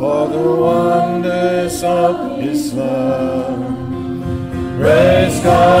for the wonders of His love. Praise God,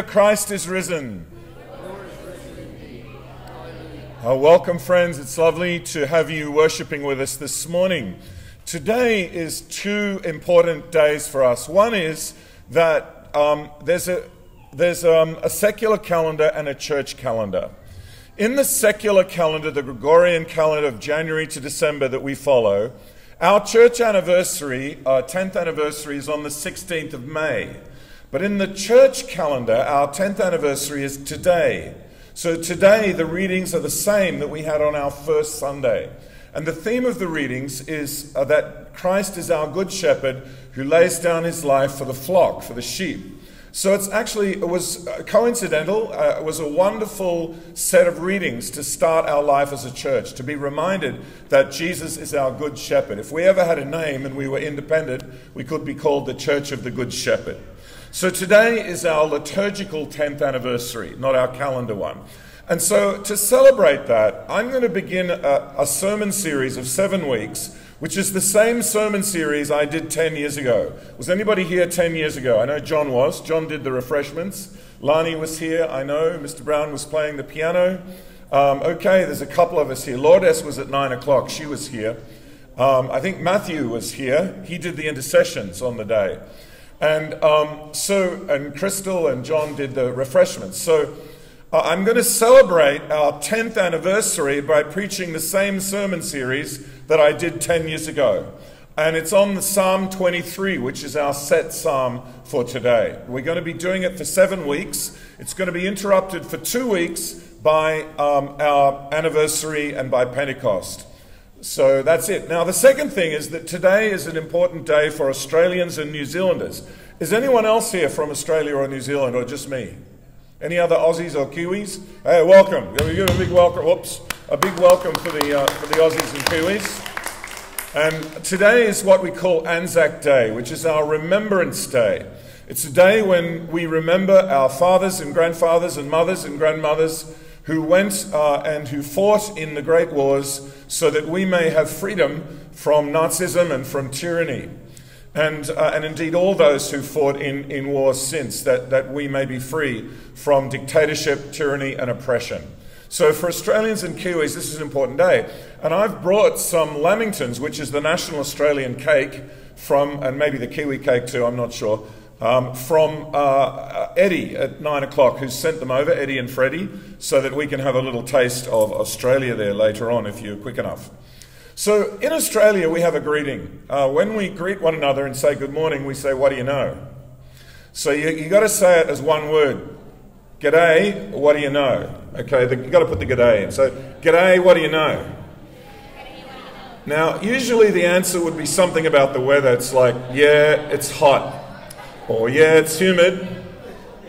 Hallelujah, Christ is risen. Uh, welcome, friends. It's lovely to have you worshiping with us this morning. Today is two important days for us. One is that um, there's, a, there's um, a secular calendar and a church calendar. In the secular calendar, the Gregorian calendar of January to December that we follow, our church anniversary, our 10th anniversary, is on the 16th of May. But in the church calendar, our 10th anniversary is today. So today, the readings are the same that we had on our first Sunday. And the theme of the readings is uh, that Christ is our good shepherd who lays down his life for the flock, for the sheep. So it's actually, it was uh, coincidental. Uh, it was a wonderful set of readings to start our life as a church, to be reminded that Jesus is our good shepherd. If we ever had a name and we were independent, we could be called the Church of the Good Shepherd. So today is our liturgical 10th anniversary, not our calendar one. And so to celebrate that, I'm going to begin a, a sermon series of seven weeks which is the same sermon series I did 10 years ago. Was anybody here 10 years ago? I know John was. John did the refreshments. Lani was here, I know. Mr. Brown was playing the piano. Um, okay, there's a couple of us here. Lourdes was at 9 o'clock, she was here. Um, I think Matthew was here. He did the intercessions on the day. And um, so, and Crystal and John did the refreshments. So, uh, I'm going to celebrate our 10th anniversary by preaching the same sermon series that I did 10 years ago. And it's on the Psalm 23, which is our set psalm for today. We're going to be doing it for seven weeks. It's going to be interrupted for two weeks by um, our anniversary and by Pentecost. So that's it. Now, the second thing is that today is an important day for Australians and New Zealanders. Is anyone else here from Australia or New Zealand, or just me? Any other Aussies or Kiwis? Hey, welcome. We give a big welcome? Whoops. A big welcome for the, uh, for the Aussies and Kiwis. And today is what we call Anzac Day, which is our Remembrance Day. It's a day when we remember our fathers and grandfathers and mothers and grandmothers who went uh, and who fought in the great wars so that we may have freedom from Nazism and from tyranny and, uh, and indeed all those who fought in, in wars since, that, that we may be free from dictatorship, tyranny, and oppression. So for Australians and Kiwis, this is an important day. And I've brought some Lamingtons, which is the national Australian cake from, and maybe the Kiwi cake too, I'm not sure, um, from uh, Eddie at nine o'clock, who sent them over, Eddie and Freddie, so that we can have a little taste of Australia there later on if you're quick enough. So in Australia, we have a greeting. Uh, when we greet one another and say good morning, we say, What do you know? So you, you got to say it as one word. G'day, what do you know? Okay, the, you got to put the g'day in. So, g'day, what do you know? Now, usually the answer would be something about the weather. It's like, yeah, it's hot. Or, yeah, it's humid.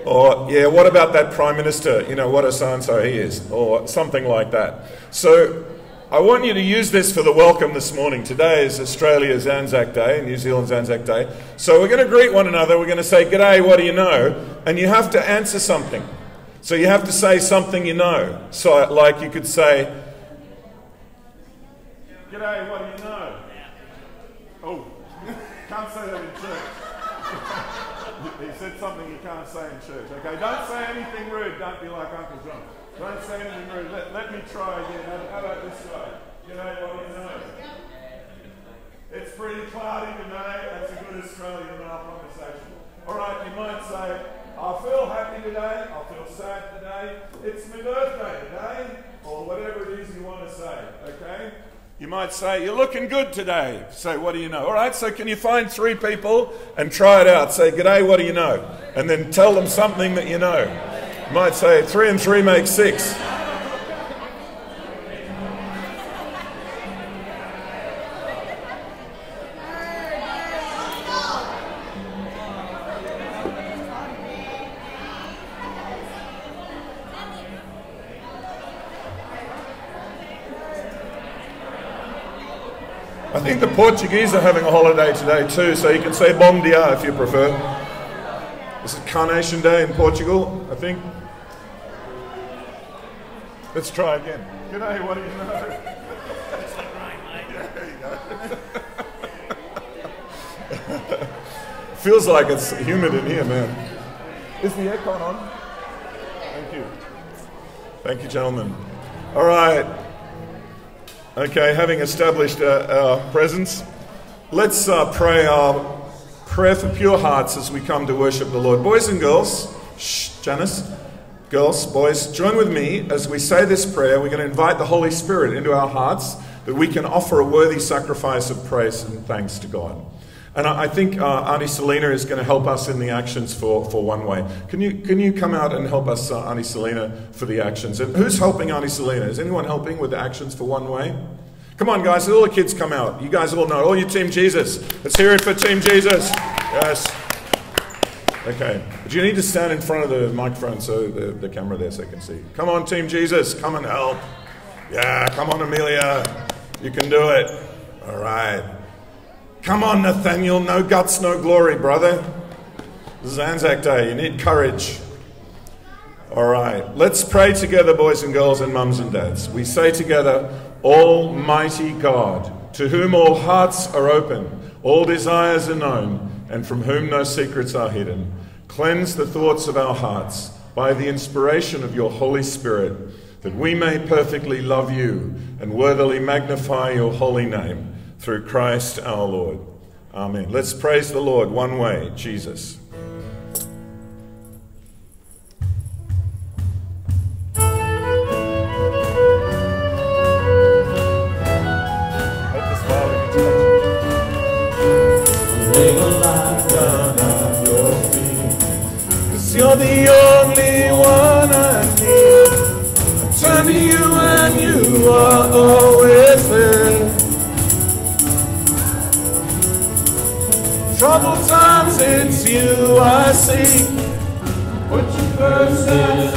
Or, yeah, what about that Prime Minister? You know, what a so and so he is. Or something like that. So, I want you to use this for the welcome this morning. Today is Australia's Anzac Day, New Zealand's Anzac Day. So we're going to greet one another. We're going to say, G'day, what do you know? And you have to answer something. So you have to say something you know. So, like you could say, G'day, what do you know? Oh, can't say that in church. he said something you can't say in church. Okay, don't say anything rude. Don't be like Uncle John. Don't say anything rude. Let, let me try again. How, about this way? You know what you know? It's pretty cloudy today. That's a good Australian male conversation. All right, you might say, I feel happy today. I feel sad today. It's my birthday today. Or whatever it is you want to say, okay? You might say, You're looking good today. Say, What do you know? All right, so can you find three people and try it out? Say, G'day, what do you know? And then tell them something that you know You might say three and three make six. I think the Portuguese are having a holiday today too, so you can say bom dia if you prefer. This is Carnation Day in Portugal, I think. Let's try again. G'day, what do you know? Feels like it's humid in here, man. Is the aircon on? Thank you. Thank you, gentlemen. All right. Okay, having established uh, our presence, let's uh, pray our prayer for pure hearts as we come to worship the Lord. Boys and girls, shh, Janice, girls, boys, join with me as we say this prayer. We're going to invite the Holy Spirit into our hearts that we can offer a worthy sacrifice of praise and thanks to God. And I, I think uh, Auntie Selena is going to help us in the actions for, for One Way. Can you, can you come out and help us, uh, Auntie Selena, for the actions? And who's helping Auntie Selena? Is anyone helping with the actions for One Way? Come on, guys, all the kids come out. You guys all know. All you Team Jesus. Let's hear it for Team Jesus. Yes. Okay. But you need to stand in front of the microphone so the, the camera there so they can see. Come on, Team Jesus. Come and help. Yeah, come on, Amelia. You can do it. All right. Come on, Nathaniel. No guts, no glory, brother. This is Anzac Day. You need courage. All right. Let's pray together, boys and girls, and mums and dads. We say together, Almighty God, to whom all hearts are open, all desires are known, and from whom no secrets are hidden, cleanse the thoughts of our hearts by the inspiration of your Holy Spirit, that we may perfectly love you and worthily magnify your holy name through Christ our Lord. Amen. Let's praise the Lord one way, Jesus. You're the only Troubled times, it's you I see. Put you first, that's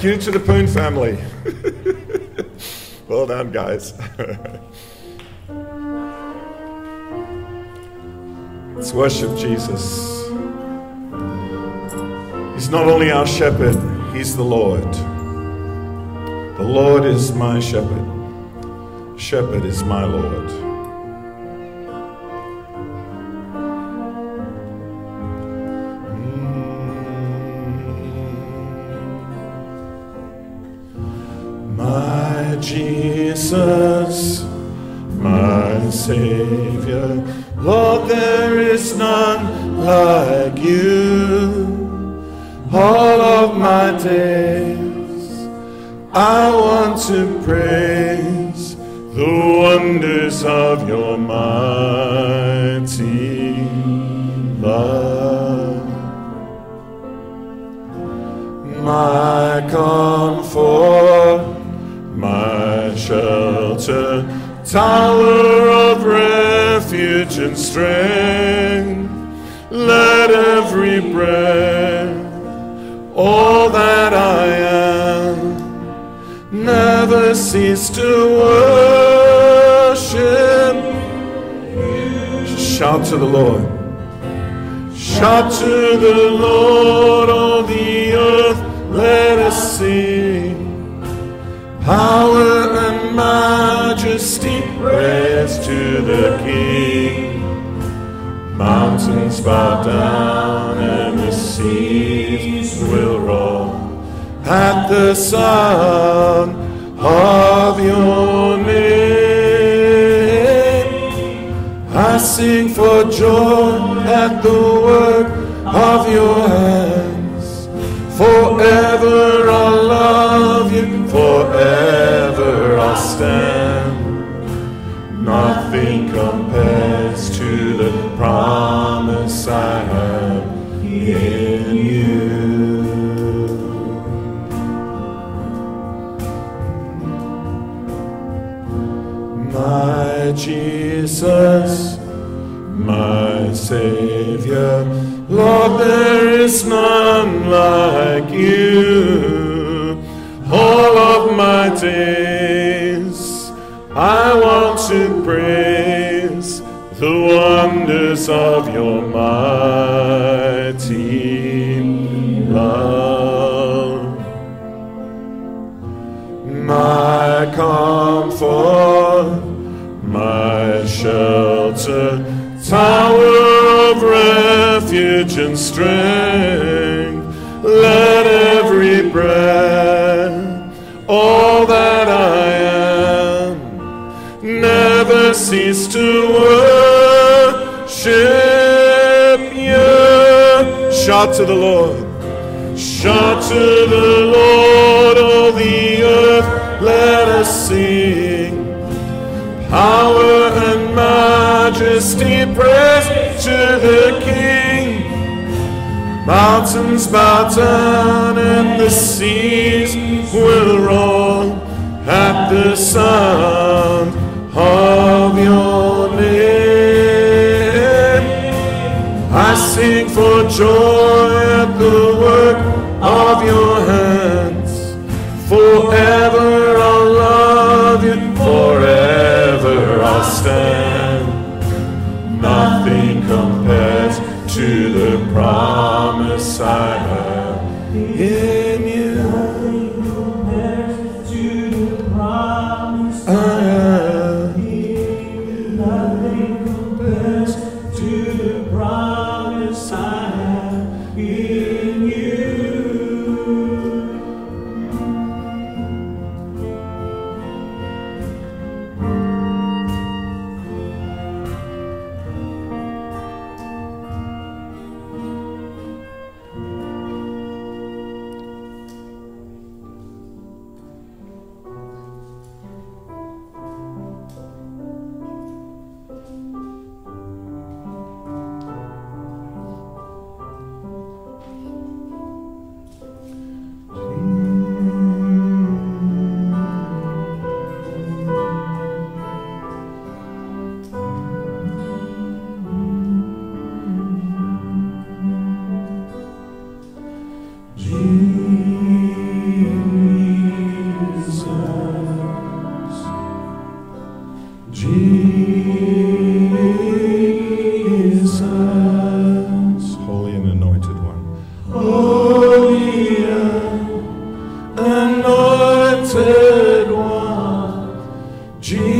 Thank you to the Poon family. well done, guys. Let's worship Jesus. He's not only our shepherd, He's the Lord. The Lord is my shepherd. Shepherd is my Lord. And strength. Let every breath, all that I am, never cease to worship. Shout to the Lord. Shout to the Lord, all the earth, let us sing. Power and majesty, praise to the King. Mountains bow down and the seas will roar at the sound of your name. I sing for joy at the work of your hands. Forever is none like you. All of my days, I want to praise the wonders of your mighty love. My comfort, my shelter, refuge and strength. Let every breath, all that I am, never cease to worship you. Shout to the Lord. Shout to the Lord, all the earth, let us sing. Power and majesty, praise to the King. Mountains bow down and the seas will roll at the sound of your name. I sing for joy de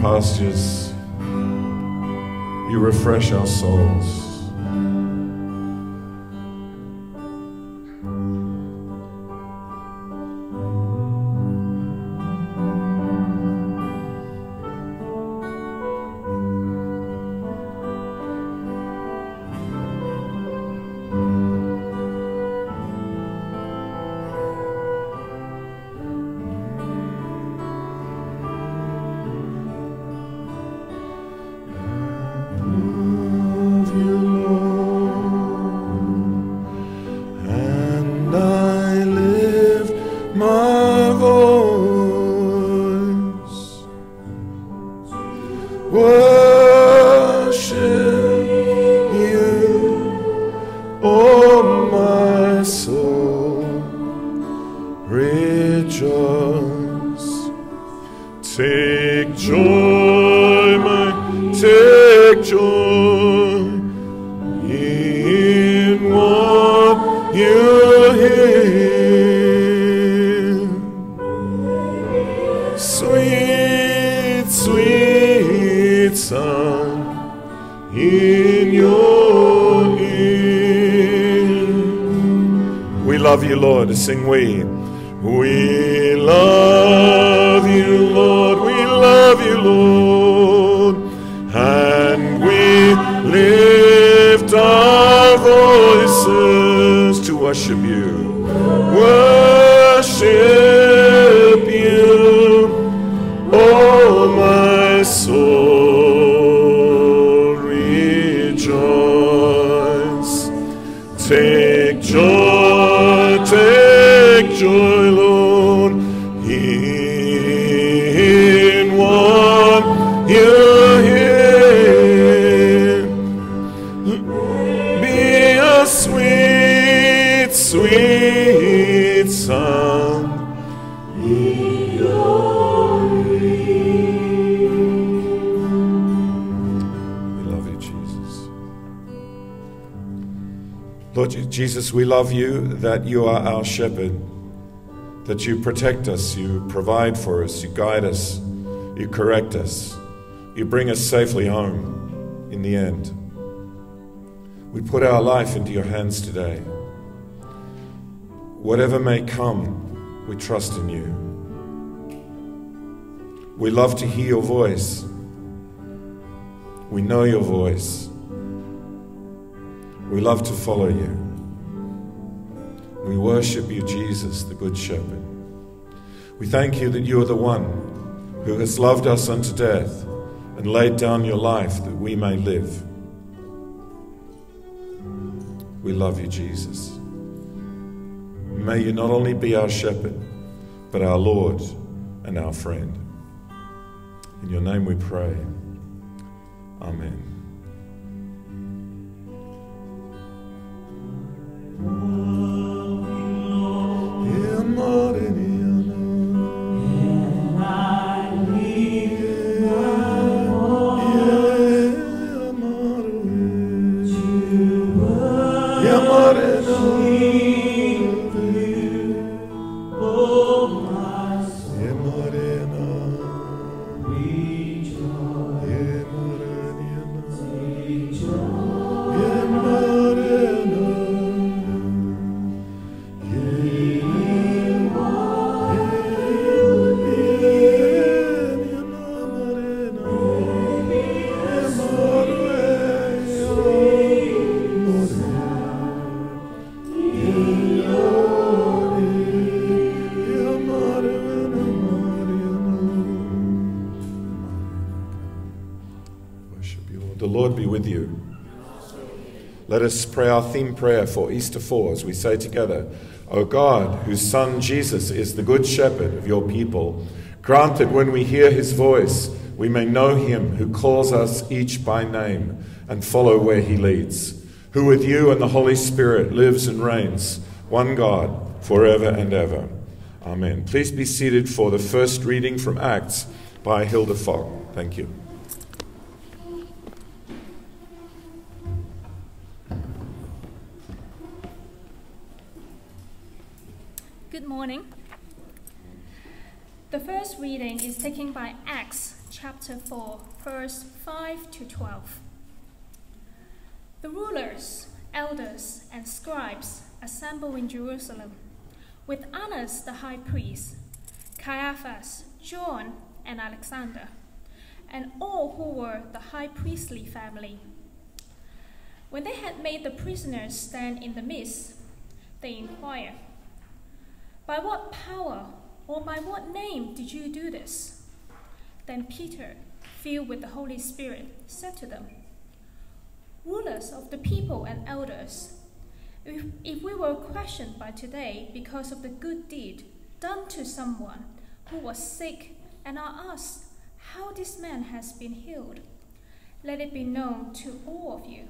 pastures. You refresh our joy in what you hear. Sweet, sweet sound in your ear. We love you, Lord. Sing we. We love you, Lord. Worship you. Jesus, we love you that you are our shepherd, that you protect us, you provide for us, you guide us, you correct us, you bring us safely home in the end. We put our life into your hands today. Whatever may come, we trust in you. We love to hear your voice. We know your voice. We love to follow you. We worship you, Jesus, the Good Shepherd. We thank you that you are the one who has loved us unto death and laid down your life that we may live. We love you, Jesus. May you not only be our shepherd, but our Lord and our friend. In your name we pray. Amen. Worship Let us pray our theme prayer for Easter 4 as we say together, O God, whose Son Jesus is the Good Shepherd of your people, grant that when we hear his voice, we may know him who calls us each by name and follow where he leads, who with you and the Holy Spirit lives and reigns, one God, forever and ever. Amen. Please be seated for the first reading from Acts by Hilda Fogg. Thank you. Morning. The first reading is taken by Acts chapter 4, verse 5 to 12. The rulers, elders, and scribes assemble in Jerusalem with Annas the high priest, Caiaphas, John, and Alexander, and all who were the high priestly family. When they had made the prisoners stand in the midst, they inquired, By what power or by what name did you do this? Then Peter, filled with the Holy Spirit, said to them, Rulers of the people and elders, if, if we were questioned by today because of the good deed done to someone who was sick and are asked how this man has been healed, let it be known to all of you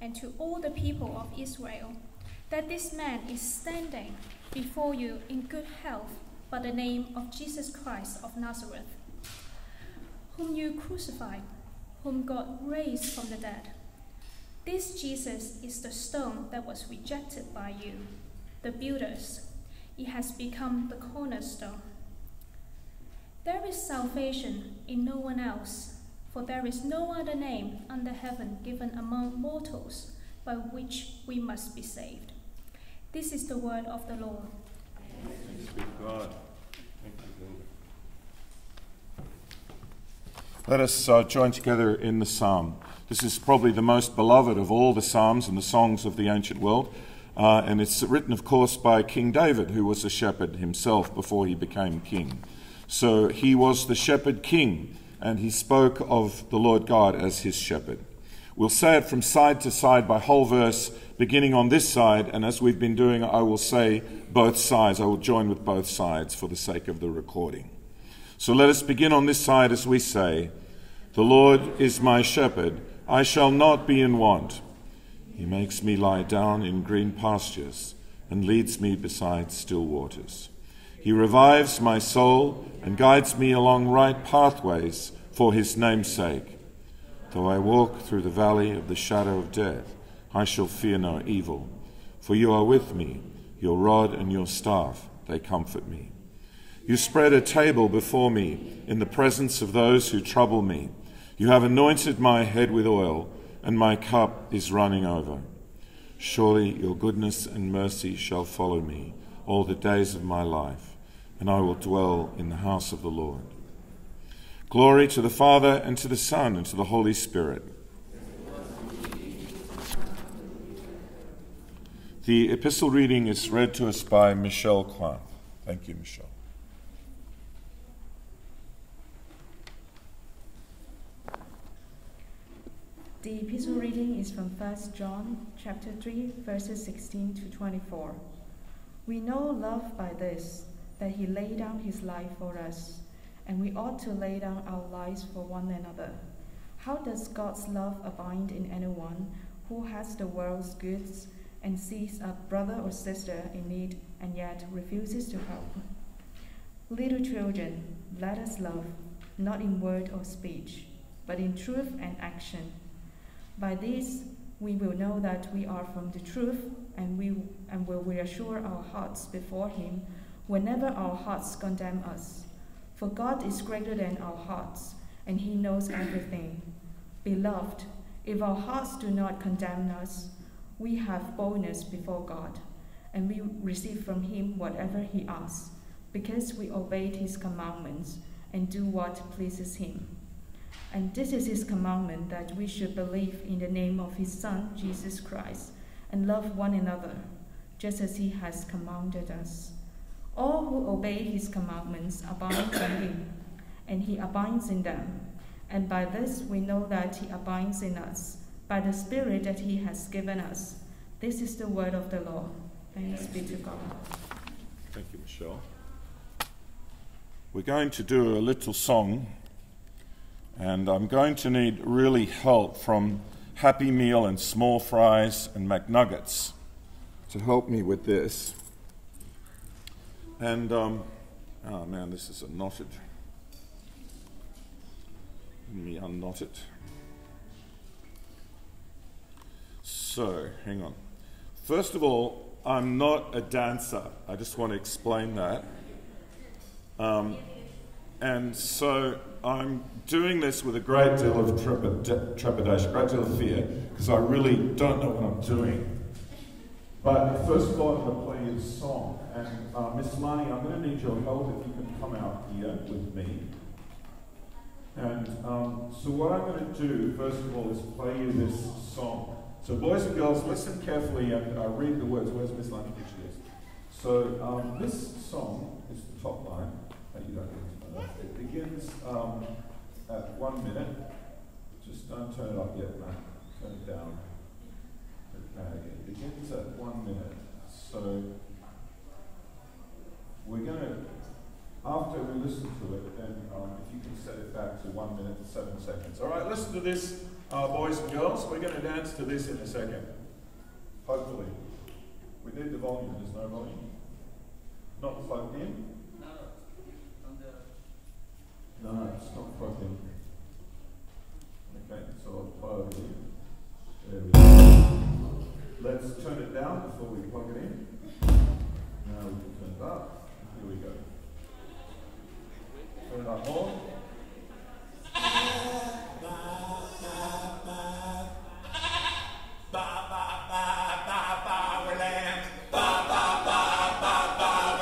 and to all the people of Israel that this man is standing before you in good health by the name of Jesus Christ of Nazareth, whom you crucified, whom God raised from the dead. This Jesus is the stone that was rejected by you, the builders. It has become the cornerstone. There is salvation in no one else, for there is no other name under heaven given among mortals by which we must be saved. This is the word of the Lord. Let us uh, join together in the psalm. This is probably the most beloved of all the psalms and the songs of the ancient world. Uh, and it's written, of course, by King David, who was a shepherd himself before he became king. So he was the shepherd king, and he spoke of the Lord God as his shepherd. We'll say it from side to side by whole verse, beginning on this side, and as we've been doing, I will say both sides. I will join with both sides for the sake of the recording. So let us begin on this side as we say, The Lord is my shepherd, I shall not be in want. He makes me lie down in green pastures and leads me beside still waters. He revives my soul and guides me along right pathways for his name's sake. Though I walk through the valley of the shadow of death, I shall fear no evil, for you are with me, your rod and your staff, they comfort me. You spread a table before me in the presence of those who trouble me. You have anointed my head with oil and my cup is running over. Surely your goodness and mercy shall follow me all the days of my life, and I will dwell in the house of the Lord. Glory to the Father, and to the Son, and to the Holy Spirit. The epistle reading is read to us by Michelle Kwan. Thank you, Michelle. The epistle reading is from 1 John chapter 3 verses 16 to 24. We know love by this that he laid down his life for us, and we ought to lay down our lives for one another. How does God's love abide in anyone who has the world's goods and sees a brother or sister in need and yet refuses to help? Little children, let us love, not in word or speech, but in truth and action. By this, we will know that we are from the truth, and we and will reassure our hearts before Him whenever our hearts condemn us. For God is greater than our hearts, and He knows everything. Beloved, if our hearts do not condemn us, we have boldness before God, and we receive from Him whatever He asks, because we obeyed His commandments and do what pleases Him. And this is his commandment that we should believe in the name of his Son, Jesus Christ, and love one another, just as he has commanded us. All who obey his commandments abide in him, and he abides in them. And by this we know that he abides in us, by the Spirit that he has given us. This is the word of the Lord. Thanks be to God. Thank you, Michelle. We're going to do a little song. And I'm going to need really help from Happy Meal and Small Fries and McNuggets to help me with this. And, um, oh man, this is a knotted. Let me unknot it. So, hang on. First of all, I'm not a dancer. I just want to explain that. Um, and so I'm doing this with a great deal of trepid- trepidation, great deal of fear, because I really don't know what I'm doing. But first of all, I'm going to play you a song. And uh, Miss Lani, I'm going to need your help if you can come out here with me. And um, so, what I'm going to do, first of all, is play you this song. So, boys and girls, listen carefully and uh, read the words. Where's Miss Lani? Here she is. So, um, this song is the top line. Oh, you don't need to know that. It begins um, at one minute. Just don't turn it up yet, Matt. Turn it down. Okay, it begins at one minute. So, we're going to, after we listen to it, then um, if you can set it back to one minute and seven seconds. All right, listen to this, uh, boys and girls. We're going to dance to this in a second. Hopefully. We need the volume. There's no volume. Not plugged in? No, it's not plugged in. Okay, so I'll plug it in. There we go. Let's turn it down before we plug it in. Now we can turn it up. Here we go. Turn it up more. Ba ba ba ba ba ba ba ba ba ba ba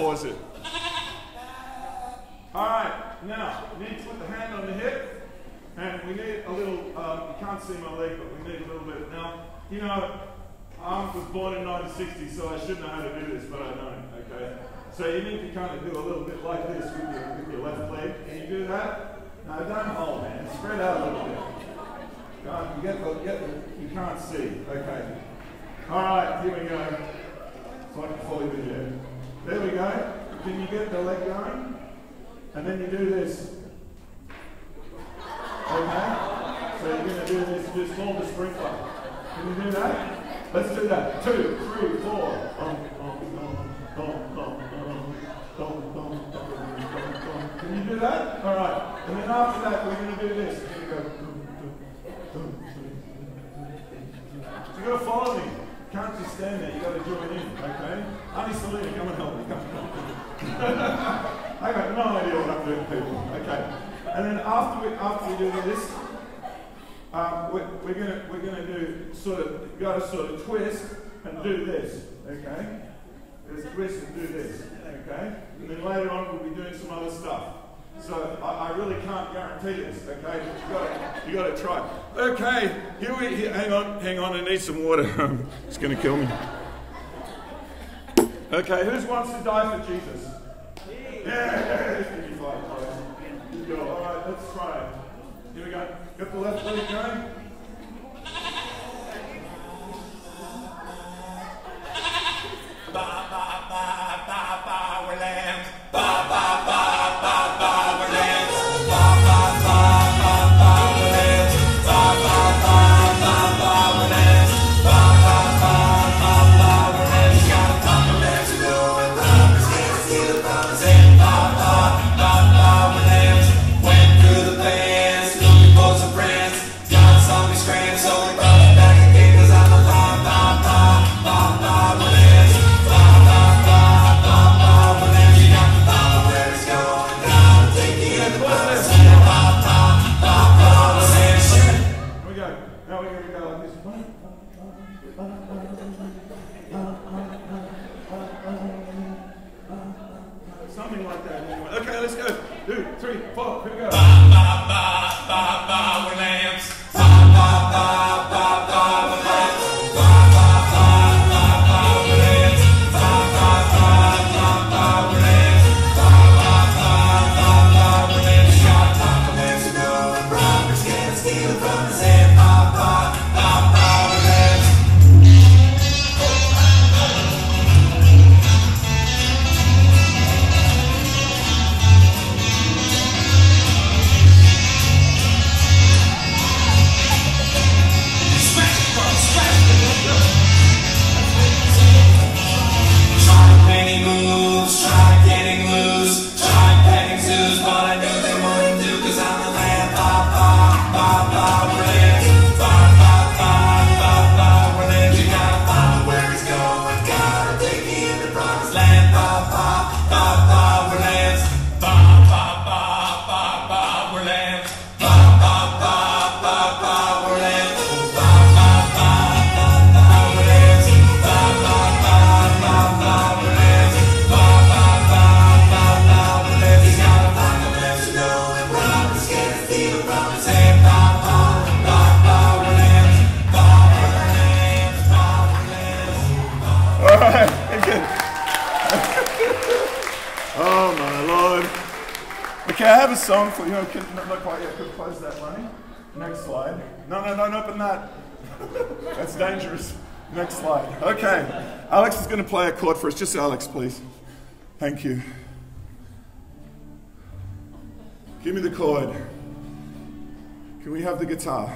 pause it. All right, now you need to put the hand on the hip, and we need a little. Um, you can't see my leg, but we need a little bit. Now, you know, I was born in 1960, so I should know how to do this, but I don't. Okay, so you need to kind of do a little bit like this with your, with your left leg. Can you do that? No, don't hold, man. Spread out a little bit. Go on, you get the, get the, you can't see. Okay. All right, here we go. So I can follow you there we go. Can you get the leg going? And then you do this. Okay? So you're going to do this, just hold the sprinkler. Can you do that? Let's do that. Two, three, four. Um, Can you do that? All right. And then after that, we're going to do this. Here you go. You've got to follow me. Can't just stand there. you've got to join in. Okay? Auntie Selena, come and help me. Come. I've got no idea what I'm doing, people. Okay. And then after we after we do this, um, we're, we're gonna we're gonna do sort of got to sort of twist and do this. Okay. There's twist and do this. Okay. And then later on we'll be doing some other stuff. So I, I really can't guarantee this, okay? But you got to try. Okay, here we here, hang on, hang on. I need some water. it's going to kill me. Okay, who wants to die for Jesus? Yeah, guys. Good. All right, let's try it. Here we go. Got the left leg going. Here song for you. Not, not quite yet. Could close that, Ronnie. Next slide. No, no, don't open that. That's dangerous. Next slide. Okay. Alex is going to play a chord for us. Just Alex, please. Thank you. Give me the chord. Can we have the guitar?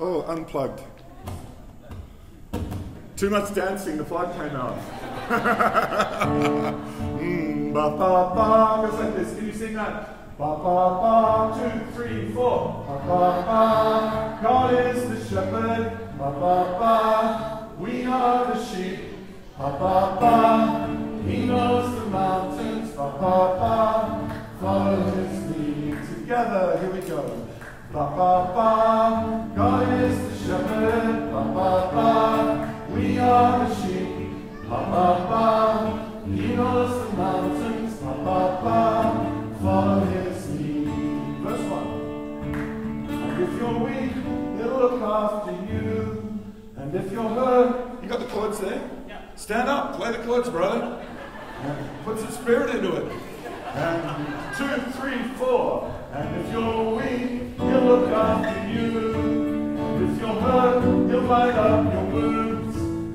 Oh, unplugged. Too much dancing, the plug came out. ba ba ba, goes like this. Can you sing that? Ba ba ba, two, three, four. Ba ba ba, God is the shepherd. Ba ba ba, we are the sheep. Ba ba ba, He knows the mountains. Ba ba ba, follow His lead. Together, here we go. Ba ba ba, God is the shepherd. Ba ba ba, we are the sheep. Ba ba ba, He knows the mountains. Ba, follow His lead. Verse one. And if you're weak, He'll look after you. And if you're hurt, you got the chords there. Yeah. Stand up, play the chords, brother. And put some spirit into it. And two, three, four. And if you're weak, he'll look after you. And if you're hurt, he'll bind up your wounds.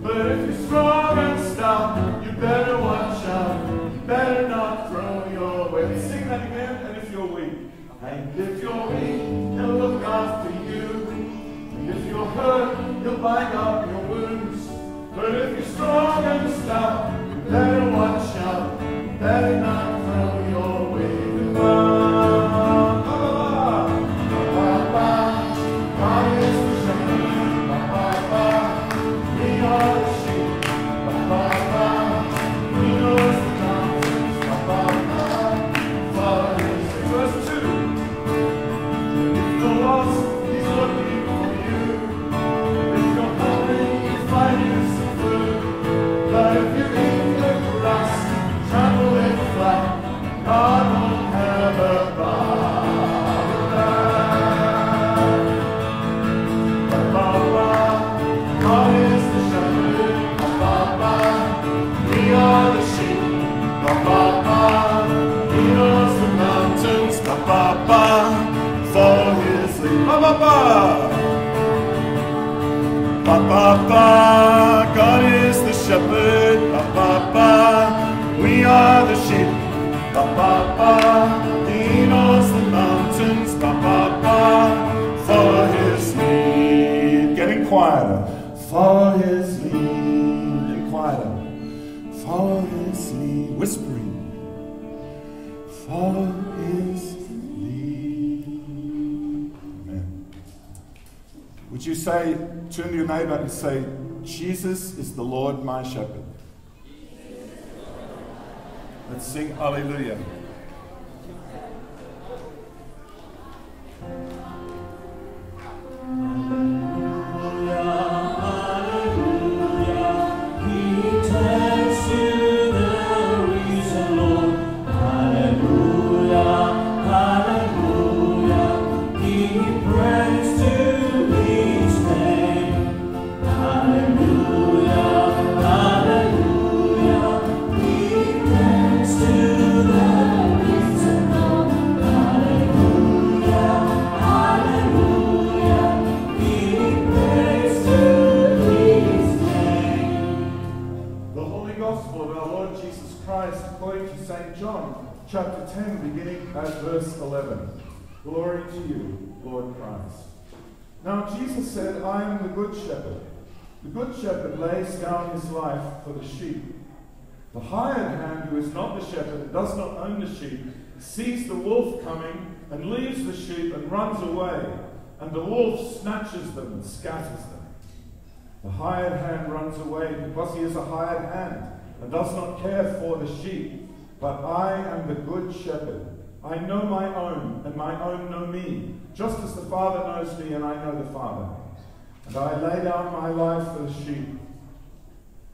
But if you're strong and stout, you better watch out. You better not throw your weight. Sing that again. And if you're weak, and if you're weak, he'll look after you. And if you're hurt, he'll bind up your wounds. But if you're strong and stout, you better watch out. You better not throw your weight. Ba ba God is the shepherd. Ba ba ba, we are the sheep. Ba ba ba, He knows the mountains. Ba ba ba, follow His lead. Getting quieter. Follow His say, turn to your neighbor and say, Jesus is the Lord my shepherd? Let's sing Hallelujah. The 11. Glory to you, Lord Christ. Now Jesus said, I am the good shepherd. The good shepherd lays down his life for the sheep. The hired hand, who is not the shepherd and does not own the sheep, sees the wolf coming and leaves the sheep and runs away, and the wolf snatches them and scatters them. The hired hand runs away because he is a hired hand and does not care for the sheep. But I am the good shepherd. I know my own, and my own know me, just as the Father knows me, and I know the Father. And I lay down my life for the sheep.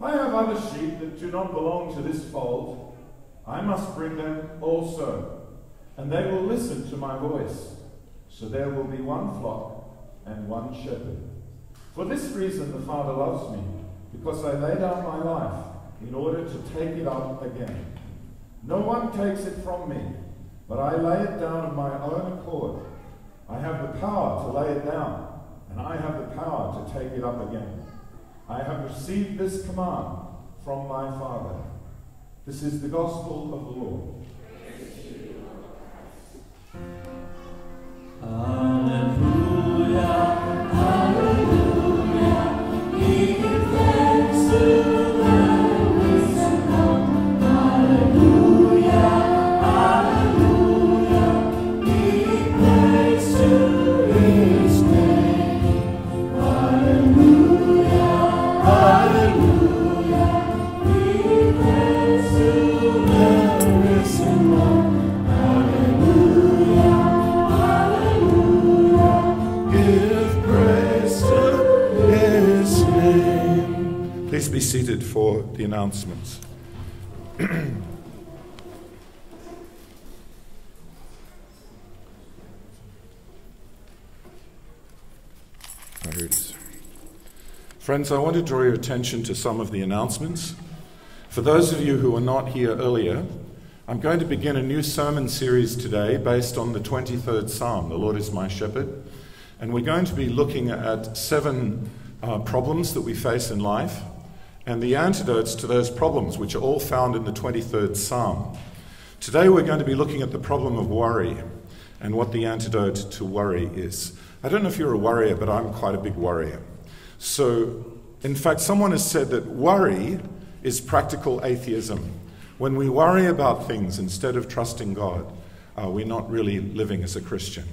I have other sheep that do not belong to this fold. I must bring them also, and they will listen to my voice. So there will be one flock and one shepherd. For this reason the Father loves me, because I lay down my life, in order to take it up again. No one takes it from me, but I lay it down of my own accord. I have the power to lay it down, and I have the power to take it up again. I have received this command from my Father. This is the gospel of the Lord. Give Please be seated for the announcements. Friends, I want to draw your attention to some of the announcements. For those of you who were not here earlier, I'm going to begin a new sermon series today based on the 23rd Psalm, The Lord is my shepherd. And we're going to be looking at seven uh, problems that we face in life and the antidotes to those problems, which are all found in the 23rd Psalm. Today we're going to be looking at the problem of worry and what the antidote to worry is. I don't know if you're a worrier, but I'm quite a big worrier. So, in fact, someone has said that worry is practical atheism. When we worry about things instead of trusting God, uh, we're not really living as a Christian.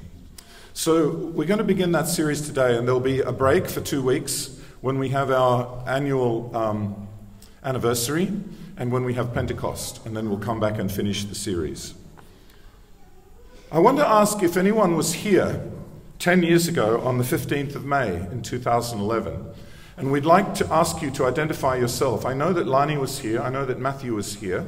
So, we're going to begin that series today, and there'll be a break for two weeks when we have our annual um, anniversary and when we have Pentecost, and then we'll come back and finish the series. I want to ask if anyone was here 10 years ago on the 15th of May in 2011, and we'd like to ask you to identify yourself. I know that Lani was here, I know that Matthew was here.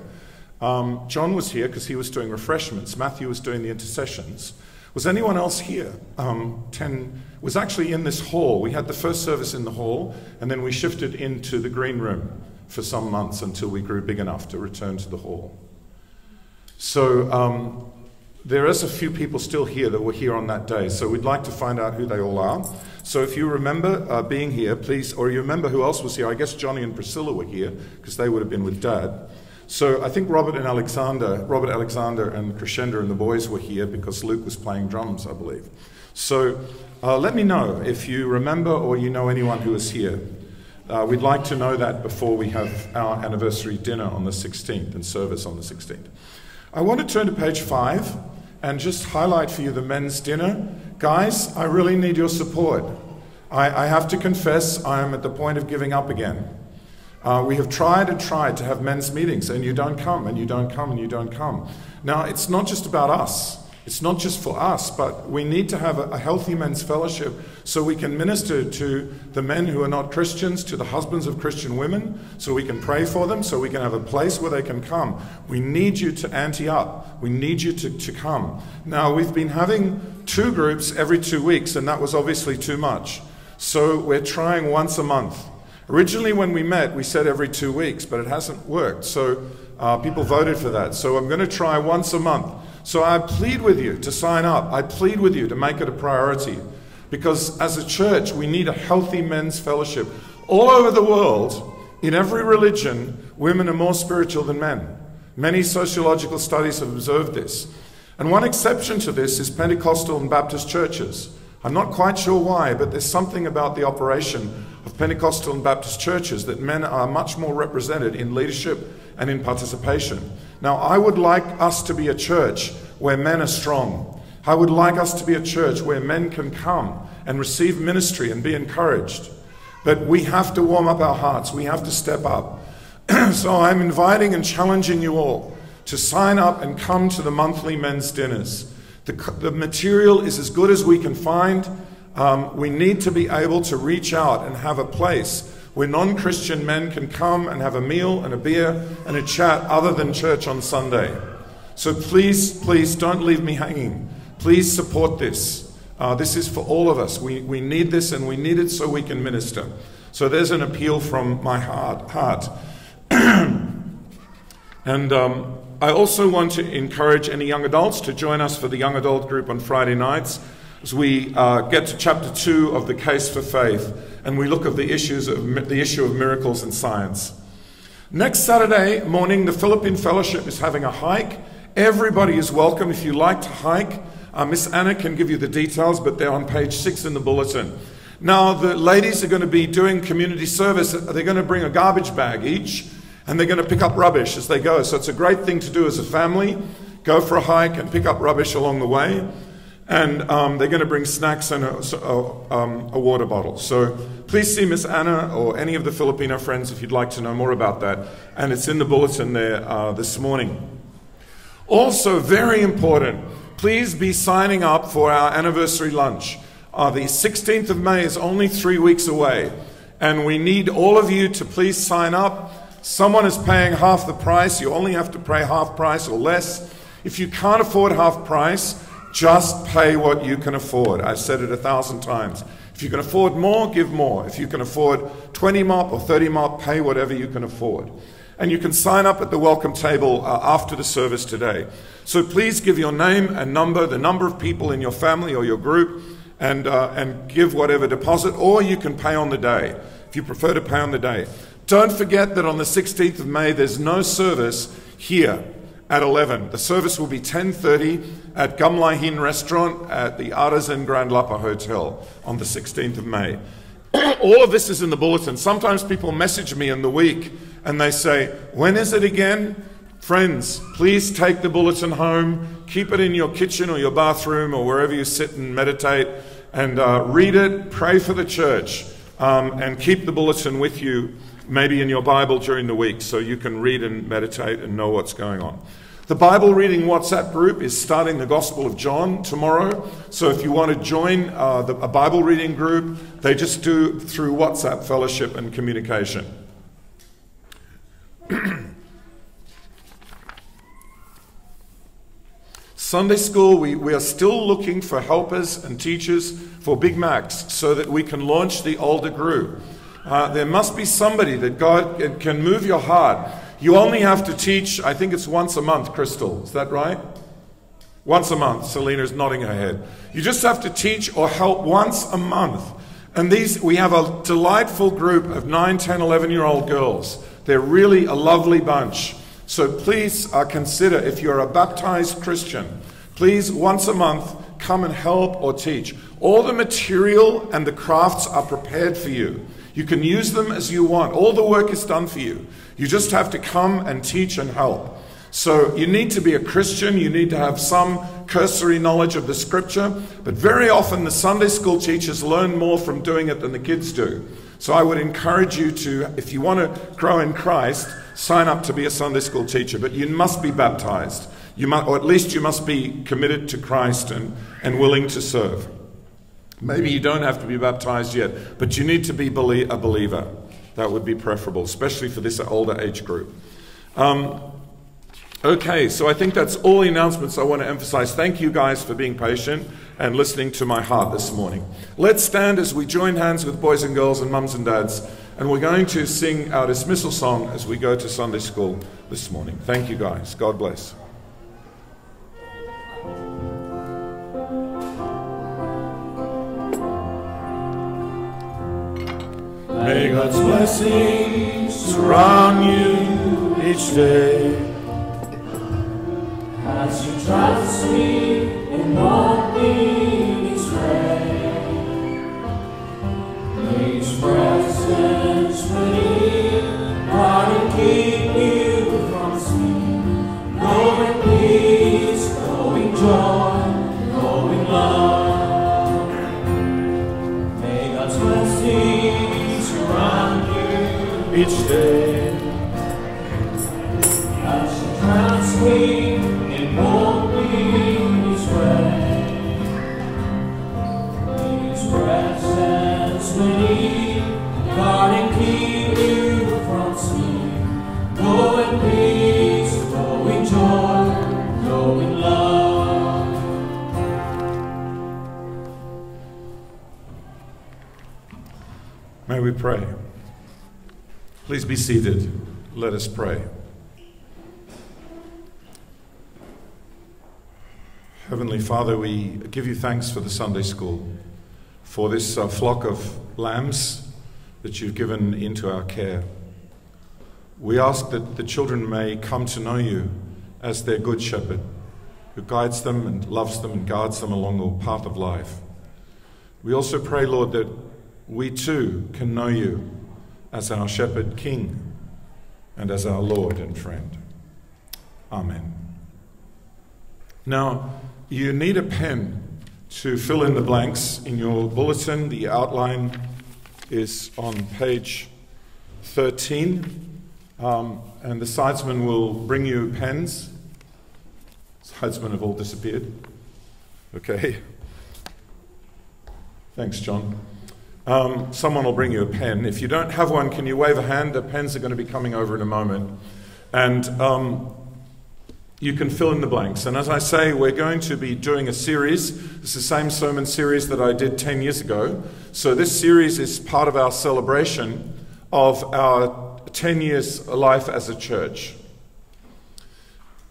Um, John was here because he was doing refreshments, Matthew was doing the intercessions. Was anyone else here? Um, 10 was actually in this hall. We had the first service in the hall, and then we shifted into the green room for some months until we grew big enough to return to the hall. So um, there is a few people still here that were here on that day, so we'd like to find out who they all are. So if you remember uh, being here, please, or you remember who else was here, I guess Johnny and Priscilla were here because they would have been with Dad. So I think Robert and Alexander, Robert Alexander and Crescendo and the boys were here because Luke was playing drums, I believe. So uh, let me know if you remember or you know anyone who is here. Uh, we'd like to know that before we have our anniversary dinner on the 16th and service on the 16th. I want to turn to page five and just highlight for you the men's dinner. Guys, I really need your support. I, I have to confess, I am at the point of giving up again. Uh, we have tried and tried to have men's meetings, and you don't come, and you don't come, and you don't come. Now, it's not just about us. It's not just for us, but we need to have a, a healthy men's fellowship so we can minister to the men who are not Christians, to the husbands of Christian women, so we can pray for them, so we can have a place where they can come. We need you to ante up. We need you to, to come. Now, we've been having two groups every two weeks, and that was obviously too much. So we're trying once a month. Originally, when we met, we said every two weeks, but it hasn't worked. So uh, people voted for that. So I'm going to try once a month. So I plead with you to sign up. I plead with you to make it a priority. Because as a church, we need a healthy men's fellowship. All over the world, in every religion, women are more spiritual than men. Many sociological studies have observed this. And one exception to this is Pentecostal and Baptist churches. I'm not quite sure why, but there's something about the operation of Pentecostal and Baptist churches that men are much more represented in leadership and in participation. Now, I would like us to be a church where men are strong. I would like us to be a church where men can come and receive ministry and be encouraged. But we have to warm up our hearts, we have to step up. so I'm inviting and challenging you all to sign up and come to the monthly men's dinners. The, the material is as good as we can find. Um, we need to be able to reach out and have a place where non Christian men can come and have a meal and a beer and a chat other than church on Sunday. So please, please don't leave me hanging. Please support this. Uh, this is for all of us. We, we need this and we need it so we can minister. So there's an appeal from my heart. heart. and um, I also want to encourage any young adults to join us for the young adult group on Friday nights as we uh, get to chapter two of the case for faith and we look at the issues of the issue of miracles and science. Next Saturday morning, the Philippine Fellowship is having a hike. Everybody is welcome if you like to hike. Uh, Miss Anna can give you the details, but they're on page six in the bulletin. Now, the ladies are going to be doing community service. They're going to bring a garbage bag each, and they're going to pick up rubbish as they go. So it's a great thing to do as a family. Go for a hike and pick up rubbish along the way. And um, they're going to bring snacks and a, a, um, a, water bottle. So please see Miss Anna or any of the Filipino friends if you'd like to know more about that. And it's in the bulletin there uh, this morning. Also, very important, please be signing up for our anniversary lunch. Uh, the 16th of May is only three weeks away. And we need all of you to please sign up. Someone is paying half the price. You only have to pay half price or less. If you can't afford half price, just pay what you can afford. I've said it a thousand times. If you can afford more, give more. If you can afford 20 mop or 30 mop, pay whatever you can afford. And you can sign up at the welcome table uh, after the service today. So please give your name and number, the number of people in your family or your group, and, uh, and give whatever deposit, or you can pay on the day if you prefer to pay on the day. Don't forget that on the 16th of May, there's no service here at 11. The service will be 10.30 at Kam Lai Heen Restaurant at the Artyzen Grand Lapa Hotel on the 16th of May. All of this is in the bulletin. Sometimes people message me in the week and they say, when is it again? Friends, please take the bulletin home, keep it in your kitchen or your bathroom or wherever you sit and meditate, and uh, read it, pray for the church, um, and keep the bulletin with you maybe in your Bible during the week so you can read and meditate and know what's going on. The Bible reading WhatsApp group is starting the Gospel of John tomorrow. So if you want to join uh, the, a Bible reading group, they just do through WhatsApp fellowship and communication. Sunday school, we, we are still looking for helpers and teachers for Big Macs so that we can launch the older group. Uh, there must be somebody that God can move your heart. You only have to teach, I think it's once a month, Crystal. Is that right? Once a month. Selena's nodding her head. You just have to teach or help once a month. And these, we have a delightful group of 9, 10, 11 year old girls. They're really a lovely bunch. So please uh, consider if you're a baptized Christian, please once a month come and help or teach. All the material and the crafts are prepared for you. You can use them as you want. All the work is done for you. You just have to come and teach and help. So you need to be a Christian, you need to have some cursory knowledge of the scripture, but very often the Sunday school teachers learn more from doing it than the kids do. So I would encourage you to, if you want to grow in Christ, sign up to be a Sunday school teacher, but you must be baptized. You must, or at least you must be committed to Christ and, and willing to serve. Maybe you don't have to be baptized yet, but you need to be a believer. That would be preferable, especially for this older age group. Um, okay, so I think that's all the announcements I want to emphasize. Thank you guys for being patient and listening to my heart this morning. Let's stand as we join hands with boys and girls and mums and dads, and we're going to sing our dismissal song as we go to Sunday school this morning. Thank you guys. God bless. May God's blessings surround you each day. As you trust me in walking His way, may His presence be guard and keep you from sin. In peace, in joy, each day. As you trust me in walking His way, His presence be guard and keep you from sin. Go in peace, go in joy, go in love. May we pray. Please be seated. Let us pray. Heavenly Father, we give you thanks for the Sunday school, for this uh, flock of lambs that you've given into our care. We ask that the children may come to know you as their good shepherd, who guides them and loves them and guards them along the path of life. We also pray, Lord, that we too can know you as our shepherd king and as our Lord and friend. Amen. Now, you need a pen to fill in the blanks in your bulletin. The outline is on page 13, um, and the sidesmen will bring you pens. Sidesmen have all disappeared. Okay. Thanks, John. Um, someone will bring you a pen. If you don't have one, can you wave a hand? The pens are going to be coming over in a moment. And um, you can fill in the blanks. And as I say, we're going to be doing a series. It's the same sermon series that I did 10 years ago. So this series is part of our celebration of our 10 years life as a church.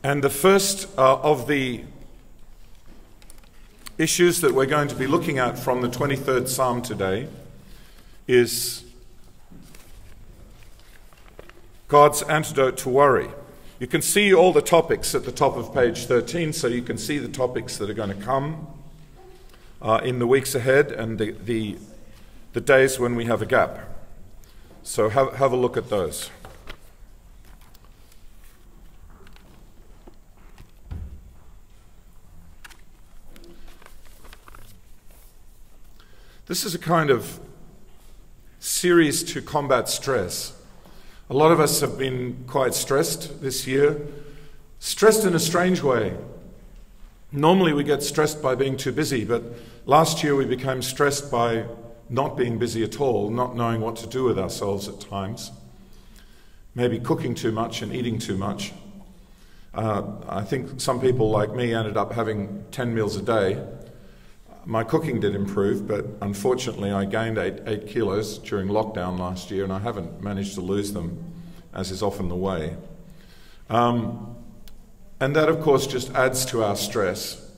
And the first uh, of the issues that we're going to be looking at from the 23rd Psalm today is God's antidote to worry. You can see all the topics at the top of page 13, so you can see the topics that are going to come uh, in the weeks ahead and the, the, the, days when we have a gap. So have, have a look at those. This is a kind of series to combat stress. A lot of us have been quite stressed this year, stressed in a strange way. Normally, we get stressed by being too busy, but last year we became stressed by not being busy at all, not knowing what to do with ourselves at times, maybe cooking too much and eating too much. Uh, I think some people like me ended up having 10 meals a day my cooking did improve, but unfortunately, I gained eight, eight kilos during lockdown last year, and I haven't managed to lose them, as is often the way. Um, and that, of course, just adds to our stress.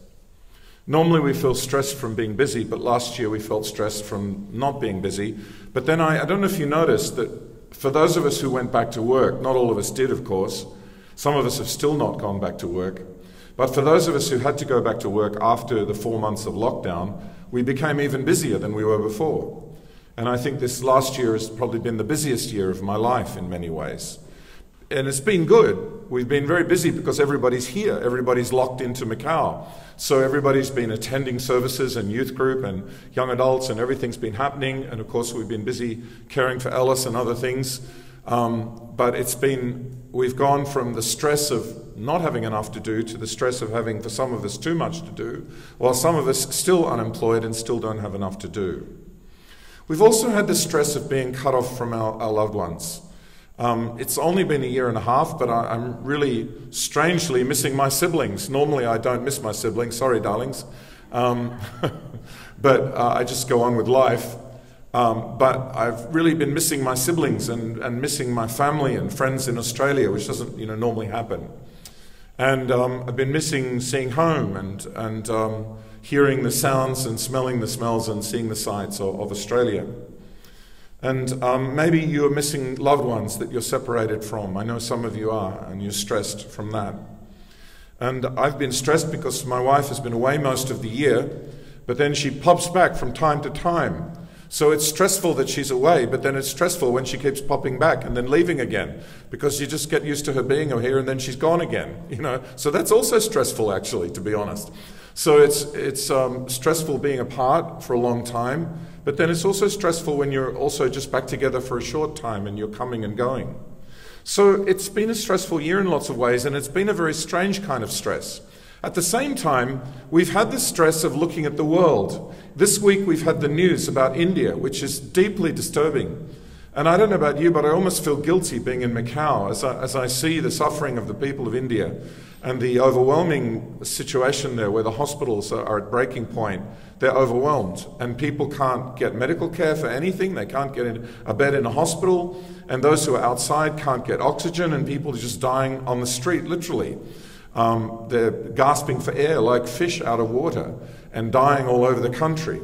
Normally, we feel stressed from being busy, but last year we felt stressed from not being busy. But then I, I don't know if you noticed that for those of us who went back to work, not all of us did, of course, some of us have still not gone back to work. But for those of us who had to go back to work after the four months of lockdown, we became even busier than we were before. And I think this last year has probably been the busiest year of my life in many ways. And it's been good. We've been very busy because everybody's here. Everybody's locked into Macau. So everybody's been attending services and youth group and young adults, and everything's been happening. And of course, we've been busy caring for Ellis and other things. Um, but it's been, we've gone from the stress of not having enough to do to the stress of having, for some of us, too much to do, while some of us still unemployed and still don't have enough to do. We've also had the stress of being cut off from our, our loved ones. Um, it's only been a year and a half, but I, am really strangely missing my siblings. Normally, I don't miss my siblings. Sorry, darlings. Um, but uh, I just go on with life. Um, but I've really been missing my siblings and, and missing my family and friends in Australia, which doesn't you know, normally happen. And um, I've been missing seeing home and, and um, hearing the sounds and smelling the smells and seeing the sights of, of Australia. And um, maybe you're missing loved ones that you're separated from. I know some of you are, and you're stressed from that. And I've been stressed because my wife has been away most of the year, but then she pops back from time to time so it's stressful that she's away, but then it's stressful when she keeps popping back and then leaving again because you just get used to her being here and then she's gone again. You know, so that's also stressful, actually, to be honest. So it's it's um, stressful being apart for a long time, but then it's also stressful when you're also just back together for a short time and you're coming and going. So it's been a stressful year in lots of ways, and it's been a very strange kind of stress. At the same time, we've had the stress of looking at the world. This week we've had the news about India, which is deeply disturbing. And I don't know about you, but I almost feel guilty being in Macau as I, as I see the suffering of the people of India and the overwhelming situation there where the hospitals are, are at breaking point. They're overwhelmed, and people can't get medical care for anything. They can't get a bed in a hospital, and those who are outside can't get oxygen, and people are just dying on the street, literally. Um, they're gasping for air like fish out of water and dying all over the country.